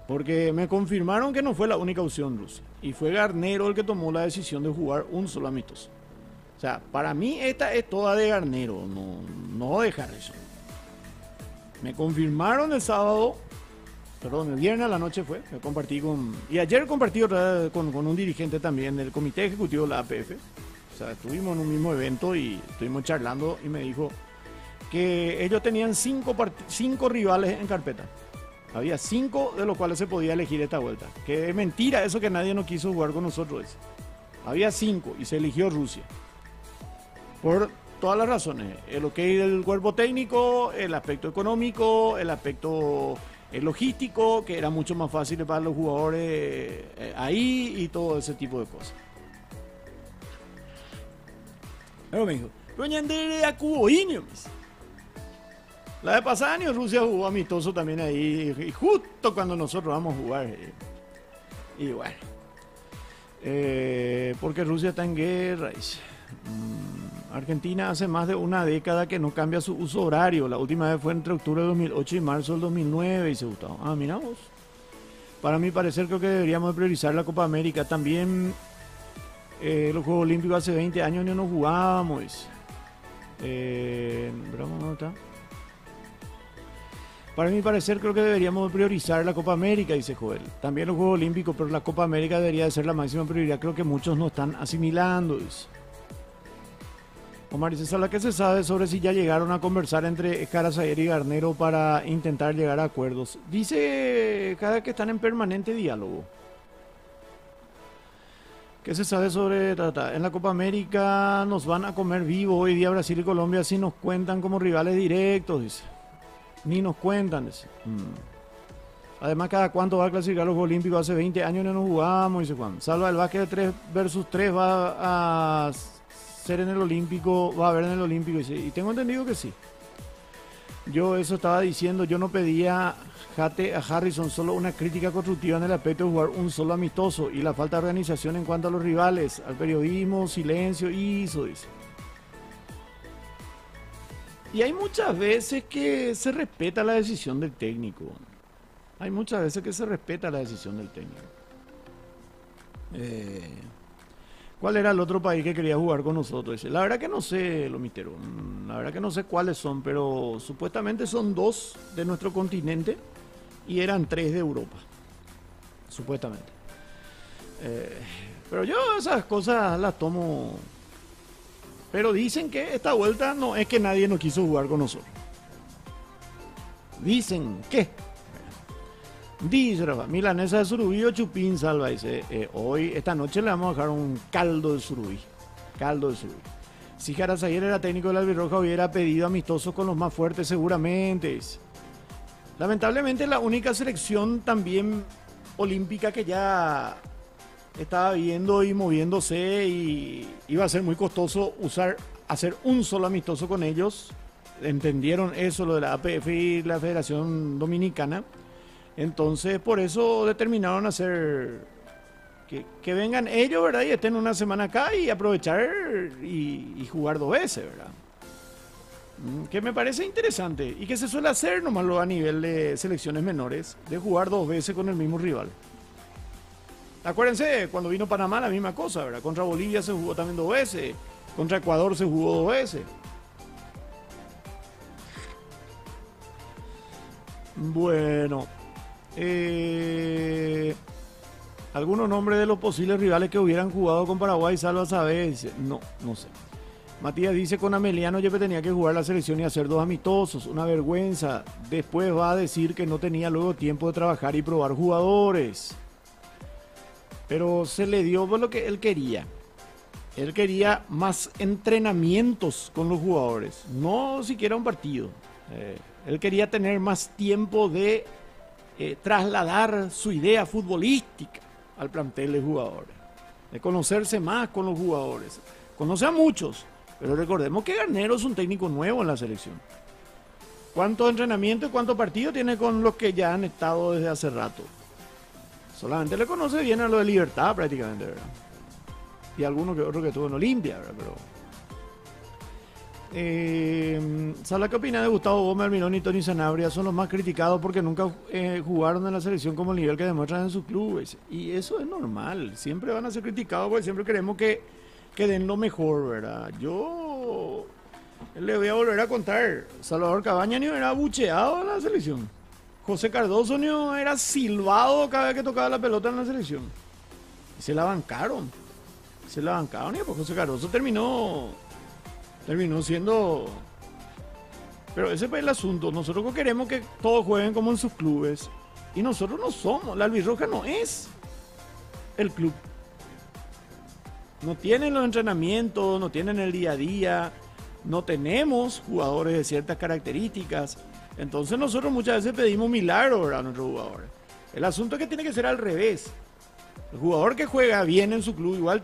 Speaker 1: Porque me confirmaron que no fue la única opción Rusia. Y fue Garnero el que tomó la decisión de jugar un solo amistoso. O sea, para mí esta es toda de Garnero, no, no de Harrison. Me confirmaron el sábado, perdón, el viernes a la noche fue, me compartí con... Y ayer compartí otra con, con un dirigente también del Comité Ejecutivo de la APF. O sea, estuvimos en un mismo evento y estuvimos charlando y me dijo que ellos tenían cinco, cinco rivales en carpeta. Había cinco de los cuales se podía elegir esta vuelta. Que es mentira eso que nadie no quiso jugar con nosotros. Había cinco y se eligió Rusia. Por todas las razones. El ok del cuerpo técnico, el aspecto económico, el aspecto eh, logístico, que era mucho más fácil para los jugadores eh, ahí y todo ese tipo de cosas. Pero me dijo, Doña a Cubo la de pasada año Rusia jugó amistoso también ahí, y justo cuando nosotros vamos a jugar. Eh, y bueno, eh, porque Rusia está en guerra. Mm, Argentina hace más de una década que no cambia su uso horario. La última vez fue entre octubre de 2008 y marzo del 2009, y se Gustavo. Ah, miramos. Para mi parecer creo que deberíamos priorizar la Copa América. También eh, los Juegos Olímpicos hace 20 años no nos jugábamos. Eh. Para mi parecer creo que deberíamos priorizar la Copa América, dice Joel. También los Juegos Olímpicos, pero la Copa América debería de ser la máxima prioridad. Creo que muchos no están asimilando. Omar dice, ¿sabes qué se sabe sobre si ya llegaron a conversar entre Carazayer y Garnero para intentar llegar a acuerdos? Dice cada que están en permanente diálogo. ¿Qué se sabe sobre En la Copa América nos van a comer vivo hoy día Brasil y Colombia si nos cuentan como rivales directos, dice. Ni nos cuentan. Mm. Además, cada cuánto va a clasificar los Olímpicos. Hace 20 años no nos jugamos, dice Juan. Salva el básquet de 3 versus 3 va a ser en el Olímpico, va a haber en el Olímpico. Y tengo entendido que sí. Yo eso estaba diciendo, yo no pedía Jate a Harrison solo una crítica constructiva en el aspecto de jugar un solo amistoso y la falta de organización en cuanto a los rivales, al periodismo, silencio, hizo, dice. Y hay muchas veces que se respeta la decisión del técnico. Hay muchas veces que se respeta la decisión del técnico. Eh, ¿Cuál era el otro país que quería jugar con nosotros? La verdad que no sé, lo mitero. Mm, la verdad que no sé cuáles son, pero supuestamente son dos de nuestro continente y eran tres de Europa. Supuestamente. Eh, pero yo esas cosas las tomo pero dicen que esta vuelta no es que nadie no quiso jugar con nosotros. Dicen que. Dice Rafa, milanesa de surubí o chupín salva. Dice, eh, hoy, esta noche le vamos a dejar un caldo de surubí. Caldo de surubí. Si Jarazayer era técnico de la Albirroja, hubiera pedido amistosos con los más fuertes seguramente. Lamentablemente la única selección también olímpica que ya estaba viendo y moviéndose y iba a ser muy costoso usar, hacer un solo amistoso con ellos. Entendieron eso, lo de la APF y la Federación Dominicana. Entonces, por eso determinaron hacer que, vengan ellos, ¿verdad? Y estén una semana acá y aprovechar y, y jugar dos veces, ¿verdad? Mm, que me parece interesante y que se suele hacer nomás a nivel de selecciones menores, de jugar dos veces con el mismo rival. Acuérdense, cuando vino Panamá la misma cosa, ¿verdad? Contra Bolivia se jugó también dos veces, contra Ecuador se jugó dos veces. Bueno, eh, algunos nombres de los posibles rivales que hubieran jugado con Paraguay, Salva saber, no, no sé. Matías dice con Ameliano Yepe tenía que jugar la selección y hacer dos amistosos, una vergüenza. Después va a decir que no tenía luego tiempo de trabajar y probar jugadores pero se le dio lo que él quería. Él quería más entrenamientos con los jugadores, no siquiera un partido. Eh, Él quería tener más tiempo de eh, trasladar su idea futbolística al plantel de jugadores, de conocerse más con los jugadores. Conoce a muchos, pero recordemos que Garnero es un técnico nuevo en la selección. ¿Cuánto entrenamiento y cuánto partido tiene con los que ya han estado desde hace rato? Solamente le conoce bien a lo de Libertad prácticamente, ¿verdad? Y alguno que otro que tuvo en Olimpia, ¿verdad? Pero eh, ¿Sabes qué opina de Gustavo Gómez, Almirón y Tony Sanabria? Son los más criticados porque nunca eh, jugaron en la selección como el nivel que demuestran en sus clubes. Y eso es normal. Siempre van a ser criticados porque siempre queremos que, que den lo mejor, ¿verdad? Yo le voy a volver a contar. Salvador Cabaña ni era bucheado en la selección. José Cardoso ni era silbado cada vez que tocaba la pelota en la selección. Se la bancaron. Se la bancaron y pues José Cardoso terminó terminó siendo... Pero ese es el asunto. Nosotros queremos que todos jueguen como en sus clubes. Y nosotros no somos. La albirroja no es el club. No tienen los entrenamientos, no tienen el día a día. No tenemos jugadores de ciertas características. Entonces nosotros muchas veces pedimos milagros a nuestros jugadores. El asunto es que tiene que ser al revés. El jugador que juega bien en su club, igual,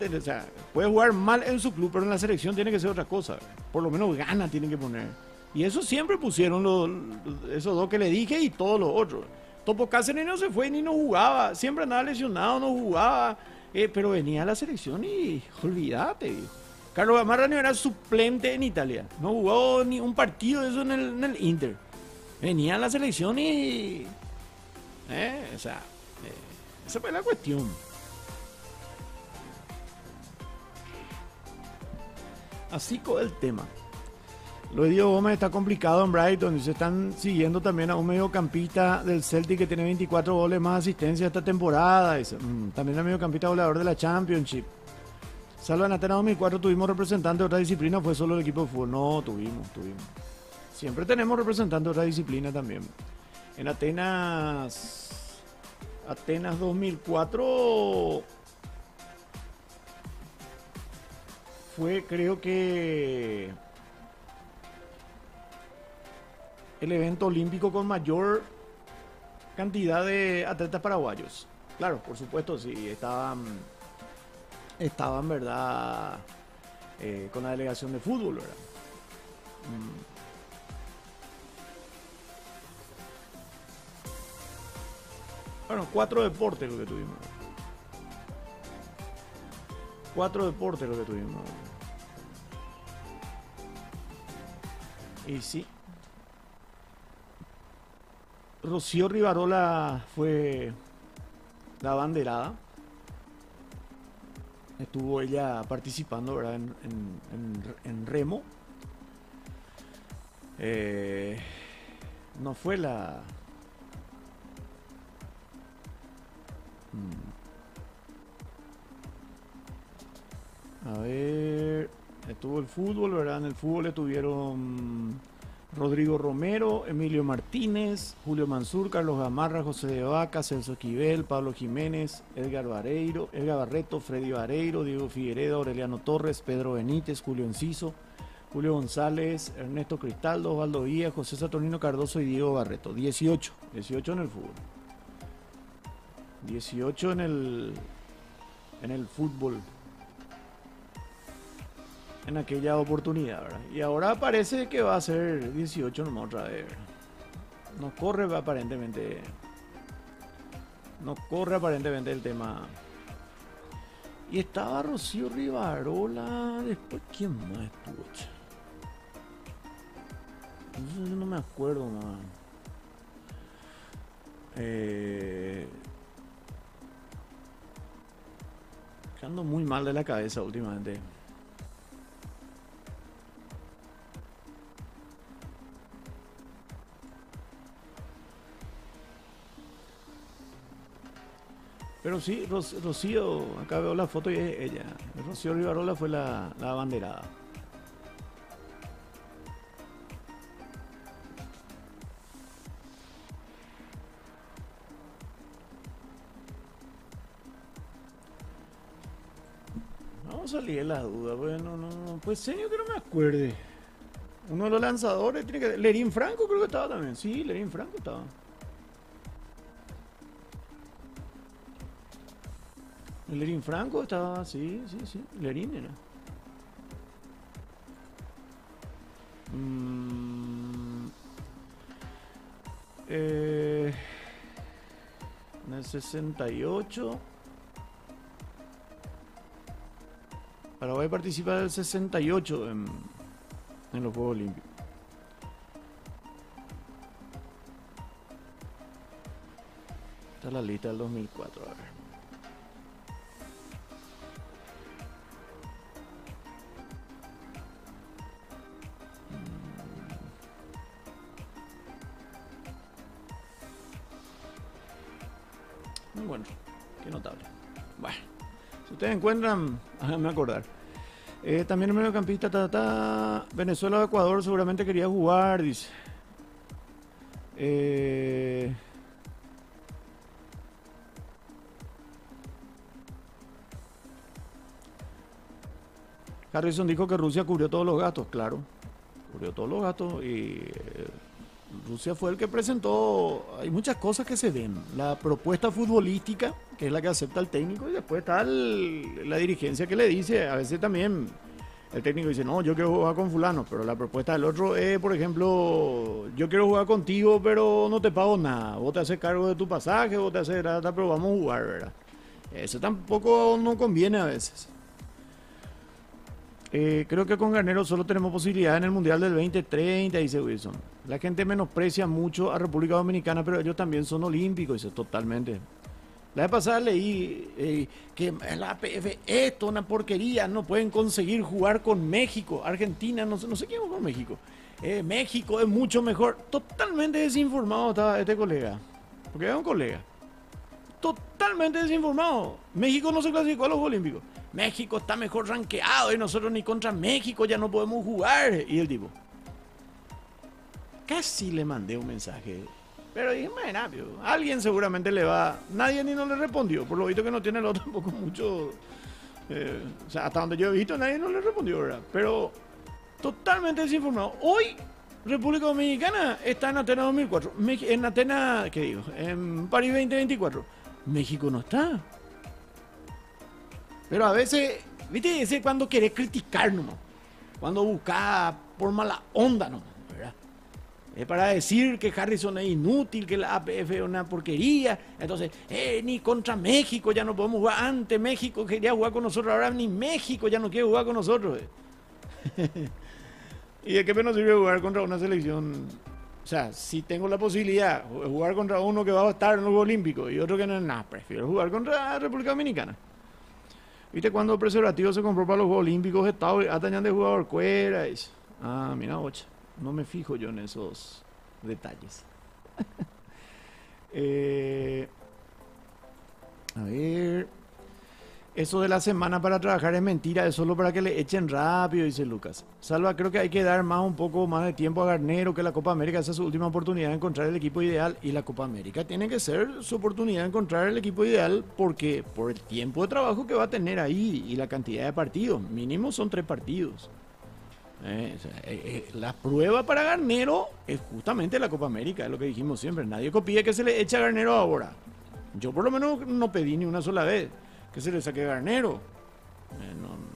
Speaker 1: puede jugar mal en su club, pero en la selección tiene que ser otra cosa. Por lo menos gana tiene que poner. Y eso siempre pusieron los, esos dos que le dije y todos los otros. Topo Cáceres no se fue ni no jugaba. Siempre andaba lesionado, no jugaba. Eh, pero venía a la selección y olvídate. Carlos Gamarra no era suplente en Italia. No jugó ni un partido de eso en el, Inter. Venía a la selección y... Eh, o sea, eh, esa fue la cuestión. Así con el tema. Lo de Diego Gómez está complicado en Brighton y se están siguiendo también a un mediocampista del Celtic que tiene 24 goles más asistencia esta temporada. Mm, también el mediocampista goleador de la Championship. Salvo en Atenas 2004 tuvimos representantes de otra disciplina, fue solo el equipo de fútbol. No, tuvimos, tuvimos. Siempre tenemos representantes de otra disciplina también. En Atenas, Atenas 2004 fue creo que el evento olímpico con mayor cantidad de atletas paraguayos. Claro, por supuesto, sí, estaban, estaban, ¿verdad? Eh, con la delegación de fútbol, ¿verdad? Mm. Bueno, cuatro deportes lo que tuvimos. Cuatro deportes lo que tuvimos. Y sí. Rocío Rivarola fue la banderada. Estuvo ella participando En, remo. Eh, no fue la... Mm. A ver estuvo el fútbol, ¿verdad? En el fútbol estuvieron Rodrigo Romero, Emilio Martínez, Julio Mansur, Carlos Gamarra, José de Vaca, Celso Esquivel, Pablo Jiménez, Edgar Vareiro, Edgar Barreto, Freddy Vareiro, Diego Figueredo, Aureliano Torres, Pedro Benítez, Julio Enciso, Julio González, Ernesto Cristaldo, Osvaldo Villa, José Saturnino Cardoso y Diego Barreto. 18, 18 en el fútbol. 18 en el en el fútbol en aquella oportunidad, ¿verdad? Y ahora parece que va a ser 18 nomás otra vez, No corre aparentemente. No corre aparentemente el tema. Y estaba Rocío Rivarola. Después, ¿quién más estuvo? No, no me acuerdo más. Eh, muy mal de la cabeza últimamente. Pero sí, Rocío, acá veo la foto y es ella. Rocío Rivarola fue la, la abanderada. Vamos a salir de la duda, bueno, no, pues serio que no me acuerde. Uno de los lanzadores tiene que. Lerín Franco creo que estaba también. Sí, Lerín Franco estaba. Lerín Franco estaba, sí, sí, sí. Lerín era. Mm, eh, en el 68. Paraguay participa del 68 en, los Juegos Olímpicos. Esta es la lista del 2004, a ver. Muy bueno, qué notable. Bueno, si ustedes encuentran, háganme acordar. Eh, también el mediocampista, ta, ta, Venezuela o Ecuador seguramente quería jugar, dice. Eh, Harrison dijo que Rusia cubrió todos los gastos, claro, cubrió todos los gastos y eh, Rusia fue el que presentó, hay muchas cosas que se ven, la propuesta futbolística, que es la que acepta el técnico, y después está la dirigencia que le dice, a veces también el técnico dice, no, yo quiero jugar con fulano, pero la propuesta del otro es, por ejemplo, yo quiero jugar contigo, pero no te pago nada, vos te haces cargo de tu pasaje, vos te haces, nada, pero vamos a jugar, ¿verdad? Eso tampoco no conviene a veces. Eh, creo que con Garnero solo tenemos posibilidad en el Mundial del 2030, dice Wilson. La gente menosprecia mucho a República Dominicana, pero ellos también son olímpicos, dice totalmente. La vez pasada leí eh, que la APF esto una porquería, no pueden conseguir jugar con México, Argentina, no sé, no sé con México. Eh, México es mucho mejor. Totalmente desinformado estaba este colega, porque es un colega. Totalmente desinformado. México no se clasificó a los Olímpicos. México está mejor rankeado y nosotros ni contra México ya no podemos jugar. Y el tipo. Casi le mandé un mensaje. Pero dije, bueno, alguien seguramente le va. Nadie ni no le respondió. Por lo visto que no tiene otro [LAUGHS] tampoco mucho. eh, o sea, hasta donde yo he visto, nadie no le respondió, ¿verdad? Pero totalmente desinformado. Hoy, República Dominicana está en Atenas 2004. Mex- En Atenas, ¿qué digo? En París 2024. México no está. Pero a veces, viste, ese cuando querés criticar nomás. Cuando buscás por mala onda nomás, ¿verdad? Es para decir que Harrison es inútil, que la APF es una porquería. Entonces, eh, ni contra México ya no podemos jugar. Antes México quería jugar con nosotros, ahora ni México ya no quiere jugar con nosotros. eh. [LAUGHS] ¿Y de qué nos sirve jugar contra una selección? O sea, si tengo la posibilidad de jugar contra uno que va a estar en los Juegos Olímpicos y otro que no es nada, prefiero jugar contra República Dominicana. ¿Viste cuando el preservativo se compró para los Juegos Olímpicos? Estaba atañan de jugador cuera. Ah, mira, ocha. No me fijo yo en esos detalles. [LAUGHS] Eh, a ver. Eso de la semana para trabajar es mentira, es solo para que le echen rápido, dice Lucas. Salva, creo que hay que dar más un poco más de tiempo a Garnero, que la Copa América esa es su última oportunidad de encontrar el equipo ideal. Y la Copa América tiene que ser su oportunidad de encontrar el equipo ideal porque por el tiempo de trabajo que va a tener ahí y la cantidad de partidos. Mínimo son tres partidos. Eh, eh, eh, la prueba para Garnero es justamente la Copa América, es lo que dijimos siempre. Nadie copia que se le eche a Garnero ahora. Yo por lo menos no pedí ni una sola vez que se le saque Garnero. Eh, no,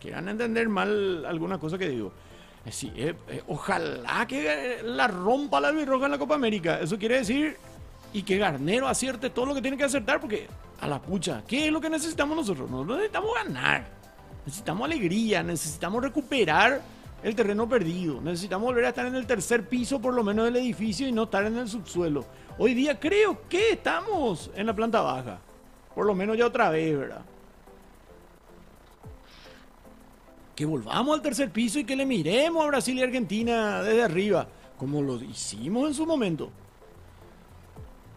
Speaker 1: quieran entender mal alguna cosa que digo. Eh, sí, eh, ojalá que la rompa la albirroja en la Copa América. Eso quiere decir y que Garnero acierte todo lo que tiene que acertar porque a la pucha, ¿qué es lo que necesitamos nosotros? Nosotros necesitamos ganar. Necesitamos alegría, necesitamos recuperar el terreno perdido, necesitamos volver a estar en el tercer piso por lo menos del edificio y no estar en el subsuelo. Hoy día creo que estamos en la planta baja, por lo menos ya otra vez, ¿verdad? Que volvamos al tercer piso y que le miremos a Brasil y Argentina desde arriba, como lo hicimos en su momento.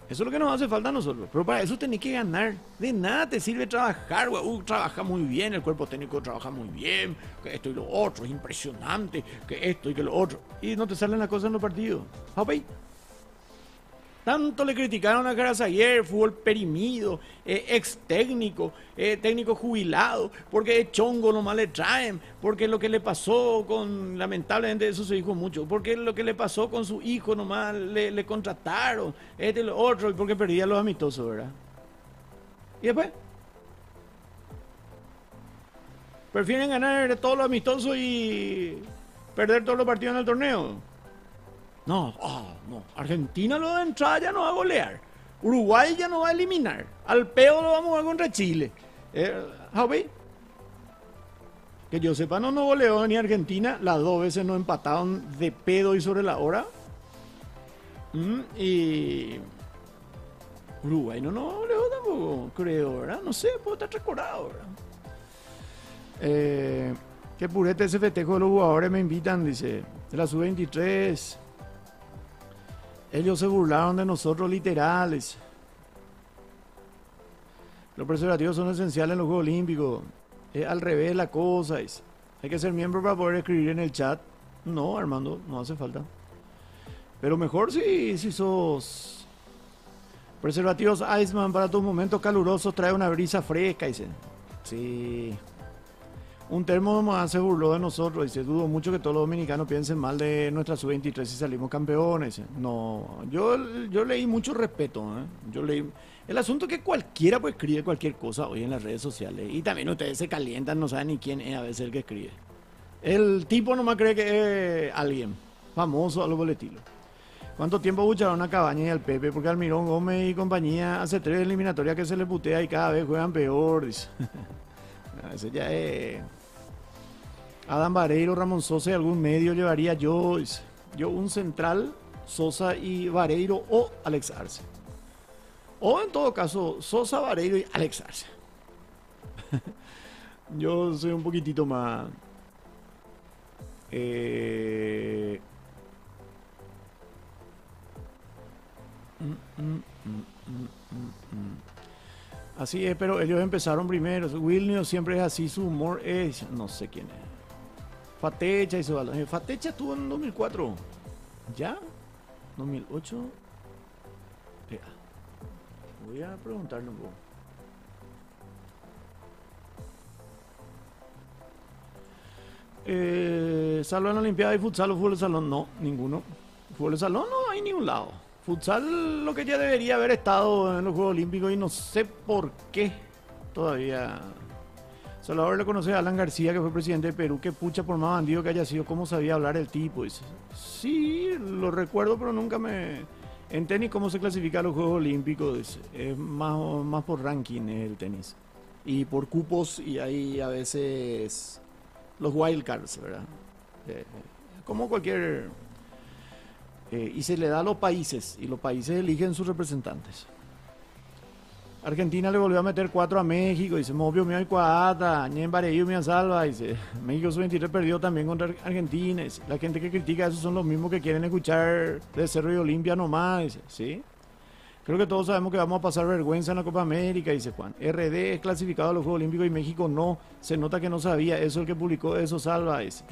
Speaker 1: Eso es lo que nos hace falta a nosotros. Pero para eso tenés que ganar. De nada te sirve trabajar, güey. Uh, trabaja muy bien, el cuerpo técnico trabaja muy bien, que esto y lo otro, es impresionante, que esto y que lo otro. Y no te salen las cosas en los partidos. Tanto le criticaron a Carazaguer, fútbol perimido, eh, ex técnico, eh, técnico jubilado, porque es chongo nomás le traen, porque lo que le pasó con, lamentablemente eso se dijo mucho, porque lo que le pasó con su hijo nomás le, le contrataron, este lo otro, y porque perdía los amistosos, ¿verdad? Y después, prefieren ganar todos los amistosos y perder todos los partidos en el torneo. No, ah, no. Argentina lo de entrada ya no va a golear. Uruguay ya no va a eliminar. Al peor lo vamos a jugar contra Chile. Eh, que yo sepa, no no goleó ni Argentina. Las dos veces no empataron de pedo y sobre la hora. Mm, y. Uruguay no no goleó tampoco, creo, ¿verdad? No sé, puedo estar recordado, ¿verdad? Eh, qué purete ese festejo de los jugadores me invitan, dice. La sub-23. Ellos se burlaron de nosotros literales. Los preservativos son esenciales en los Juegos Olímpicos. Es al revés la cosa. Es. Hay que ser miembro para poder escribir en el chat. No, Armando, no hace falta. Pero mejor si, si sos... Preservativos Iceman para tus momentos calurosos trae una brisa fresca, dicen. Sí. Un termo más se burló de nosotros. Dice, dudo mucho que todos los dominicanos piensen mal de nuestra sub-23 si salimos campeones. No, yo, yo leí mucho respeto. ¿eh? Yo leí... El asunto es que cualquiera pues escribe cualquier cosa hoy en las redes sociales. Y también ustedes se calientan, no saben ni quién es a veces el que escribe. El tipo nomás cree que es alguien famoso, algo por el. ¿Cuánto tiempo bucharon a Cabaña y al Pepe? Porque Almirón Gómez y compañía hace tres eliminatorias que se le putea y cada vez juegan peor. Dice. [LAUGHS] Ese ya es. Adam Vareiro, Ramón Sosa y algún medio llevaría yo, yo un central, Sosa y Vareiro o Alex Arce. O en todo caso, Sosa, Vareiro y Alex Arce. [LAUGHS] yo soy un poquitito más... Eh, Así es, pero ellos empezaron primero. Wilnio siempre es así, su humor es. No sé quién es. Fatecha hizo. Eh, Fatecha estuvo en 2004. ¿Ya? ¿2008? Voy a preguntarle un poco. Eh, ¿Salvo en la Olimpiada de Futsal o Fútbol de Salón? No, ninguno. Fútbol de Salón no hay ni un lado. Futsal lo que ya debería haber estado en los Juegos Olímpicos y no sé por qué todavía. Salvador le conoce a Alan García, que fue presidente de Perú, que pucha por más bandido que haya sido, cómo sabía hablar el tipo. Dice, sí, lo recuerdo, pero nunca me en tenis, ¿cómo se clasifica los Juegos Olímpicos? Es más, más por ranking el tenis. Y por cupos, y hay a veces los wildcards, ¿verdad? Eh, como cualquier eh, y se le da a los países y los países eligen sus representantes. Argentina le volvió a meter cuatro a México, dice Mobio me cuata, Ñen me salva, dice [LAUGHS] México sub-23 perdió también contra Argentina, la gente que critica eso son los mismos que quieren escuchar de Cerro y Olimpia nomás, dice, ¿sí? Creo que todos sabemos que vamos a pasar vergüenza en la Copa América, dice Juan. RD es clasificado a los Juegos Olímpicos y México no. Se nota que no sabía. Eso es el que publicó eso, salva, dice.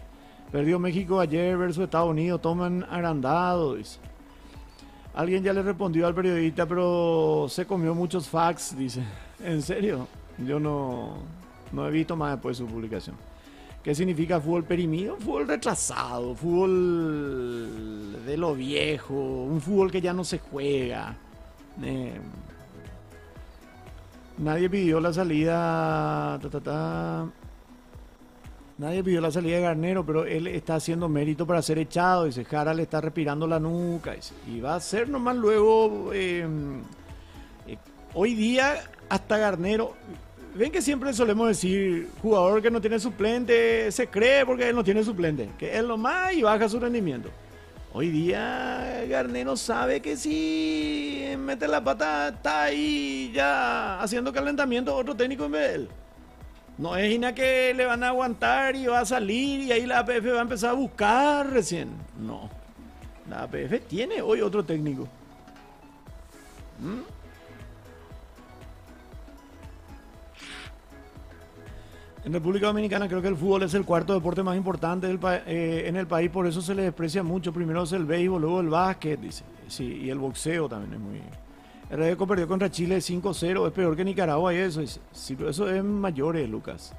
Speaker 1: Perdió México ayer versus Estados Unidos, toman agrandado, dice. Alguien ya le respondió al periodista, pero se comió muchos fax, dice. [LAUGHS] ¿En serio? Yo no, no he visto más después de su publicación. ¿Qué significa fútbol perimido? Fútbol retrasado, fútbol de lo viejo, un fútbol que ya no se juega. Eh, nadie pidió la salida. Nadie pidió la salida de Garnero, pero él está haciendo mérito para ser echado. Dice, Jara le está respirando la nuca. y va a ser nomás luego. Em, eh, hoy día, hasta Garnero. Ven que siempre solemos decir, jugador que no tiene suplente, se cree porque él no tiene suplente. Que es lo más y baja su rendimiento. Hoy día Garnero sabe que si mete la pata, está ahí ya haciendo calentamiento otro técnico en vez de él. No es Ina que le van a aguantar y va a salir y ahí la APF va a empezar a buscar recién. No. La APF tiene hoy otro técnico. ¿Mm? En República Dominicana creo que el fútbol es el cuarto deporte más importante del eh, en el país, por eso se le desprecia mucho. Primero es el béisbol, luego el básquet, sí, y el boxeo también es muy... El Redeco perdió contra Chile 5-0, es peor que Nicaragua y eso. Eso es mayores, Lucas.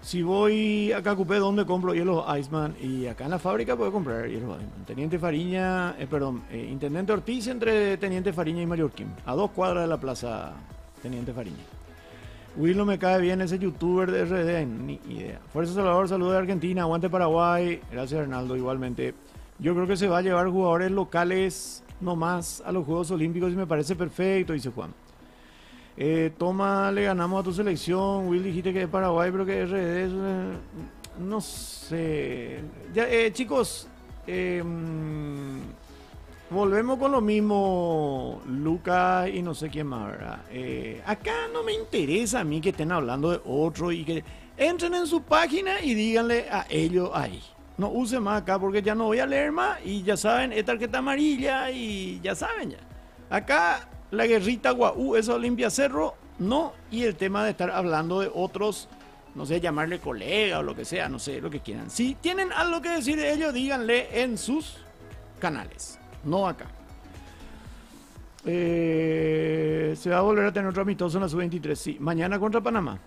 Speaker 1: Si voy a Cacupé, ¿dónde compro hielos Iceman? Y acá en la fábrica puedo comprar hielos Iceman. Teniente Fariña, eh, perdón, eh, Intendente Ortiz entre Teniente Fariña y Mallorquín. A dos cuadras de la plaza Teniente Fariña. Will no me cae bien ese youtuber de RD, ni idea. Fuerza Salvador, saludos de Argentina, aguante Paraguay. Gracias Arnaldo, igualmente. Yo creo que se va a llevar jugadores locales nomás a los Juegos Olímpicos y me parece perfecto, dice Juan. Eh, toma, le ganamos a tu selección. Will, dijiste que es Paraguay, pero que es RD. no sé. Ya, eh, chicos, eh, volvemos con lo mismo, Lucas y no sé quién más, ¿verdad? Eh, acá no me interesa a mí que estén hablando de otro y que entren en su página y díganle a ellos ahí. No use más acá porque ya no voy a leer más y ya saben, es tarjeta amarilla y ya saben ya. Acá la guerrita guau, eso limpia cerro, no, y el tema de estar hablando de otros, no sé, llamarle colega o lo que sea, no sé, lo que quieran. Si tienen algo que decir de ellos, díganle en sus canales, no acá. Eh, se va a volver a tener otro amistoso en la sub-23, sí, mañana contra Panamá.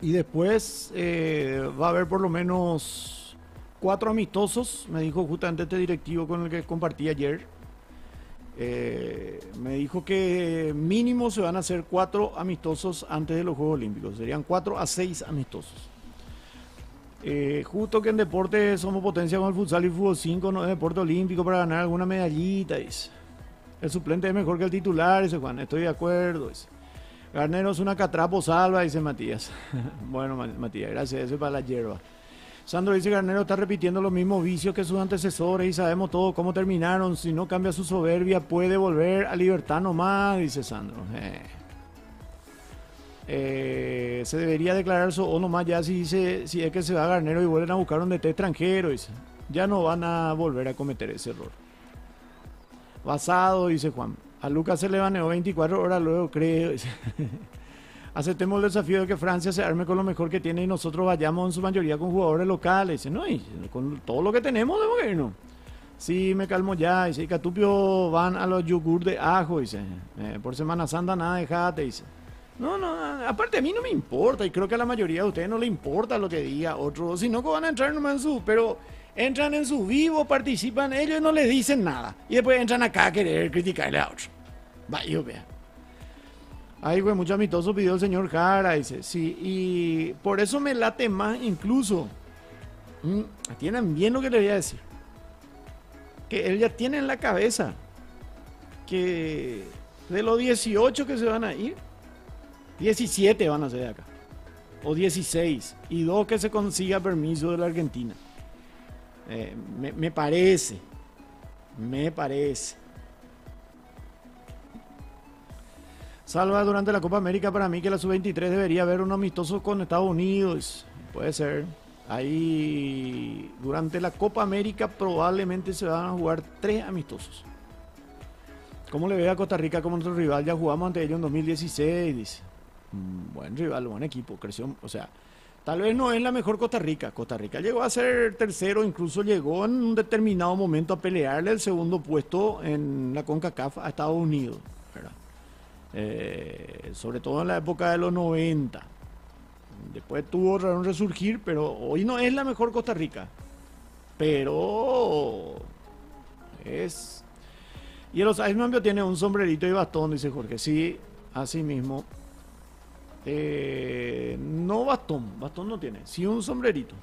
Speaker 1: Y después eh, va a haber por lo menos cuatro amistosos, me dijo justamente este directivo con el que compartí ayer eh, me dijo que mínimo se van a hacer cuatro amistosos antes de los Juegos Olímpicos. Serían cuatro a seis amistosos. Eh, justo que en deporte somos potencia con el futsal y el fútbol 5, no es deporte olímpico para ganar alguna medallita. El suplente es mejor que el titular, dice Juan. Estoy de acuerdo. Garnero es una catrapo salva, dice Matías. [LAUGHS] bueno, Matías, gracias. Eso es para la hierba. Sandro dice Garnero está repitiendo los mismos vicios que sus antecesores y sabemos todo cómo terminaron. Si no cambia su soberbia, puede volver a libertad nomás, dice Sandro. Eh. Eh, se debería declarar eso o nomás ya si, dice, si es que se va a Garnero y vuelven a buscar un DT extranjero. Dice. Ya no van a volver a cometer ese error. Basado, dice Juan. A Lucas se le baneó 24 horas luego, creo. [LAUGHS] aceptemos el desafío de que Francia se arme con lo mejor que tiene y nosotros vayamos en su mayoría con jugadores locales. no, y con todo lo que tenemos de gobierno. Sí, me calmo ya. Dice, Catupio van a los yogur de ajo, dice. Eh, por Semana Santa nada, dejate, dice. No, no, aparte a mí no me importa y creo que a la mayoría de ustedes no le importa lo que diga otro, sino que van a entrar nomás en su, pero entran en su vivo, participan ellos y no les dicen nada. Y después entran acá a querer criticarle a otro. Vaya, vea. Ay, güey, mucho amistoso pidió el señor Jara, dice. Sí, y por eso me late más incluso. Mm, tienen bien lo que le voy a decir. Que él ya tiene en la cabeza que de los 18 que se van a ir, 17 van a ser de acá. O 16. Y dos que se consiga permiso de la Argentina. Eh, me parece. Me parece. Salva durante la Copa América para mí que la sub-23 debería haber un amistoso con Estados Unidos. Puede ser. Ahí durante la Copa América probablemente se van a jugar tres amistosos. ¿Cómo le ve a Costa Rica como nuestro rival? Ya jugamos ante ellos en 2016, dice. Mm, buen rival, buen equipo, creció, o sea, tal vez no es la mejor Costa Rica. Costa Rica llegó a ser tercero, incluso llegó en un determinado momento a pelearle el segundo puesto en la CONCACAF a Estados Unidos. Eh, sobre todo en la época de los 90. Después tuvo un resurgir, pero hoy no es la mejor Costa Rica. Pero es... Y el Iceman tiene un sombrerito y bastón, dice Jorge. Sí, así mismo. Eh, no bastón, bastón no tiene. Sí un sombrerito.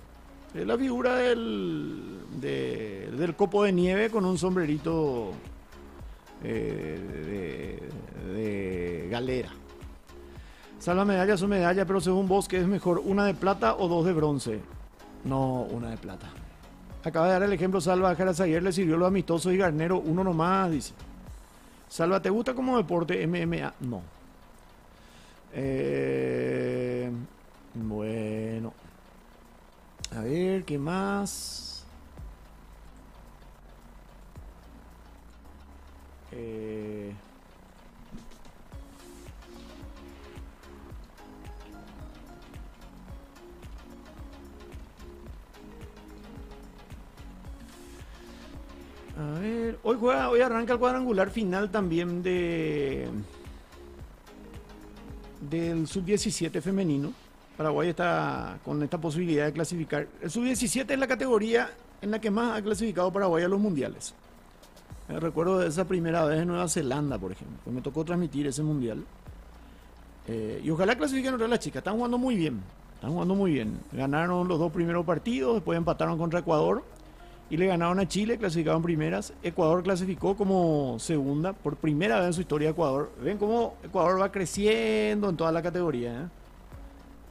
Speaker 1: Es la figura del, del copo de nieve con un sombrerito eh, de, galera. Salva medalla su medalla, pero según vos, ¿qué es mejor? ¿Una de plata o dos de bronce? No, una de plata. Acaba de dar el ejemplo, Salva a ayer le sirvió lo amistoso y Garnero, uno nomás, dice. Salva, ¿te gusta como deporte MMA? No. Eh, bueno. A ver, ¿qué más? Eh, a ver, Hoy juega, hoy arranca el cuadrangular final también de del sub-17 femenino. Paraguay está con esta posibilidad de clasificar. El sub-17 es la categoría en la que más ha clasificado Paraguay a los mundiales. Me recuerdo de esa primera vez en Nueva Zelanda, por ejemplo. me tocó transmitir ese mundial. Eh, y ojalá clasifiquen otra las chicas. Están jugando muy bien. Están jugando muy bien. Ganaron los dos primeros partidos, después empataron contra Ecuador y le ganaron a Chile, clasificaron primeras. Ecuador clasificó como segunda por primera vez en su historia Ecuador. Ven cómo Ecuador va creciendo en toda la categoría. ¿eh?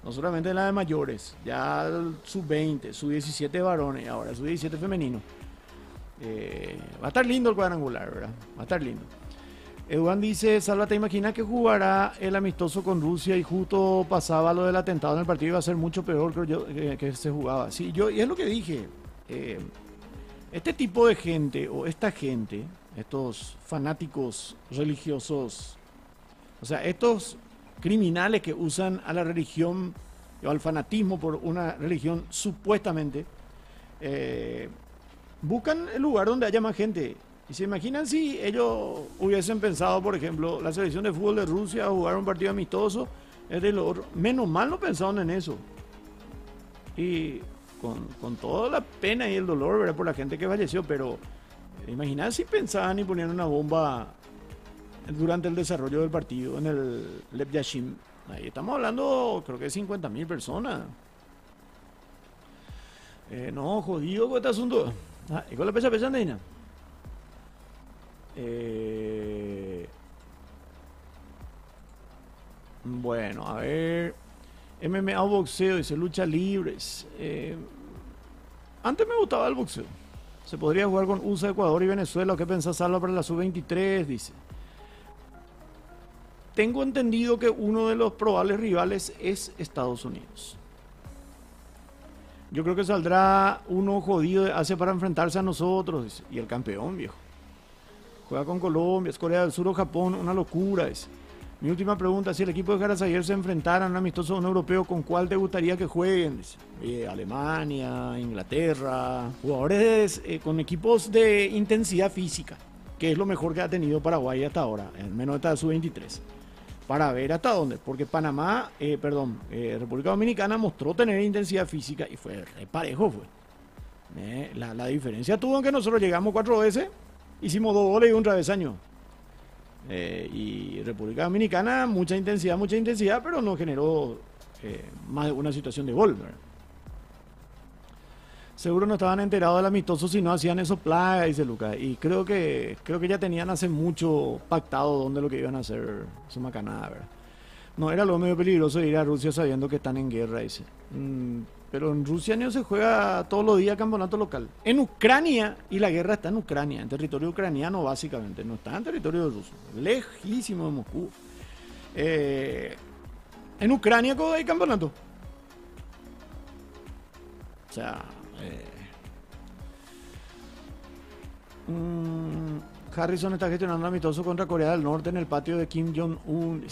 Speaker 1: No solamente en la de mayores, ya sub-20, sub-17 varones, ahora sub-17 femenino. Eh, va a estar lindo el cuadrangular, ¿verdad? Va a estar lindo. Eduardo dice, Salva, ¿te imaginas que jugará el amistoso con Rusia y justo pasaba lo del atentado en el partido? Iba a ser mucho peor que, yo, que, se jugaba. Sí, yo, y es lo que dije. Eh, este tipo de gente, o esta gente, estos fanáticos religiosos, o sea, estos criminales que usan a la religión o al fanatismo por una religión supuestamente, eh, buscan el lugar donde haya más gente. Y se imaginan si ellos hubiesen pensado, por ejemplo, la selección de fútbol de Rusia jugar un partido amistoso, de lo menos mal no pensaron en eso. Y con, toda la pena y el dolor ¿verdad? por la gente que falleció, pero imagínate si pensaban y ponían una bomba durante el desarrollo del partido en el Lev Yashim. Ahí estamos hablando, creo que de 50 mil personas. Eh, no, jodido con este asunto. Ah, ¿Y con la pesa pesa, eh, bueno, a ver. MMA boxeo, dice lucha libres. Eh, antes me gustaba el boxeo. Se podría jugar con USA, Ecuador y Venezuela. ¿Qué pensás, Salva, para la sub-23? Dice. Tengo entendido que uno de los probables rivales es Estados Unidos. Yo creo que saldrá uno jodido Asia para enfrentarse a nosotros. Y el campeón, viejo. Juega con Colombia, es Corea del Sur o Japón, una locura. Dice. Mi última pregunta, si el equipo de ayer se enfrentara a un amistoso un europeo, ¿con cuál te gustaría que jueguen? Eh, Alemania, Inglaterra, jugadores eh, con equipos de intensidad física, que es lo mejor que ha tenido Paraguay hasta ahora, al menos hasta su 23 para ver hasta dónde, porque Panamá, eh, perdón, República Dominicana mostró tener intensidad física y fue parejo, fue. La, la, diferencia tuvo que nosotros llegamos cuatro veces, hicimos dos goles y un travesaño. Eh, y República Dominicana, mucha intensidad, mucha intensidad, pero no generó eh, más de una situación de gol. Seguro no estaban enterados del amistoso si no hacían eso plaga, dice Lucas. Y creo que creo que ya tenían hace mucho pactado dónde lo que iban a hacer su macanada, ¿verdad? No, era lo medio peligroso ir a Rusia sabiendo que están en guerra, dice. Mm, pero en Rusia no se juega todos los días campeonato local. En Ucrania, y la guerra está en Ucrania, en territorio ucraniano básicamente, no está en territorio ruso, lejísimo de Moscú. Eh, en Ucrania hay campeonato. O sea, mm, Harrison está gestionando amistoso contra Corea del Norte en el patio de Kim Jong-un.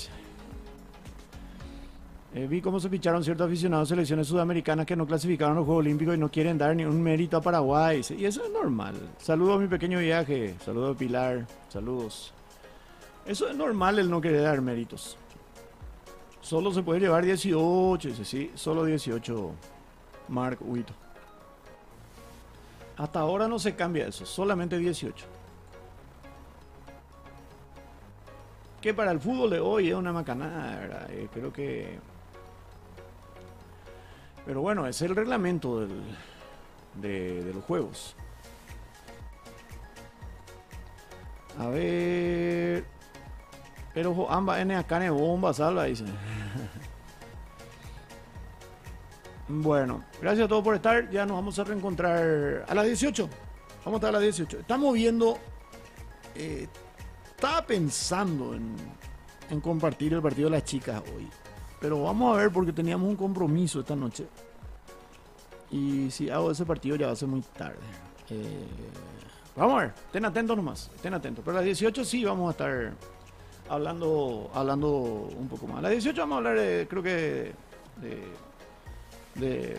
Speaker 1: Eh, vi cómo se ficharon ciertos aficionados de selecciones sudamericanas que no clasificaron los Juegos Olímpicos y no quieren dar ni un mérito a Paraguay. Y eso es normal. Saludos a mi pequeño viaje. Saludos a Pilar. Saludos. Eso es normal el no querer dar méritos. Solo se puede llevar 18. Dice, sí, solo 18. Mark Huito. Hasta ahora no se cambia eso. Solamente 18. Que para el fútbol de hoy es una macanada, ¿verdad? Eh, creo que pero bueno, es el reglamento de, los juegos. A ver. Pero ambas N acá en bomba, salva, dice. [LAUGHS] bueno, gracias a todos por estar. Ya nos vamos a reencontrar a las 18. Vamos a estar a las 18. Estamos viendo. Eh, estaba pensando en, compartir el partido de las chicas hoy. Pero vamos a ver porque teníamos un compromiso esta noche. Y si hago ese partido ya va a ser muy tarde. Eh, vamos a ver, estén atentos nomás, estén atentos. Pero a las 18 sí vamos a estar hablando hablando un poco más. A las 18 vamos a hablar, creo que, de,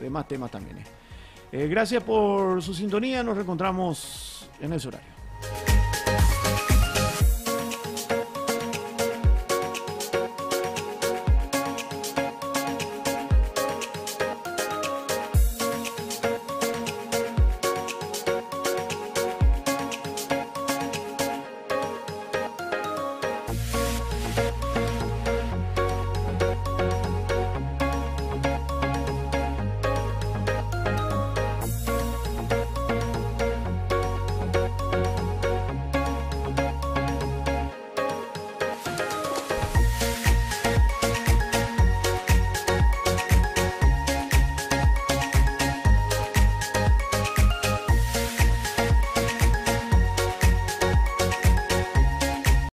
Speaker 1: más temas también. Eh. Eh, gracias por su sintonía, nos reencontramos en ese horario.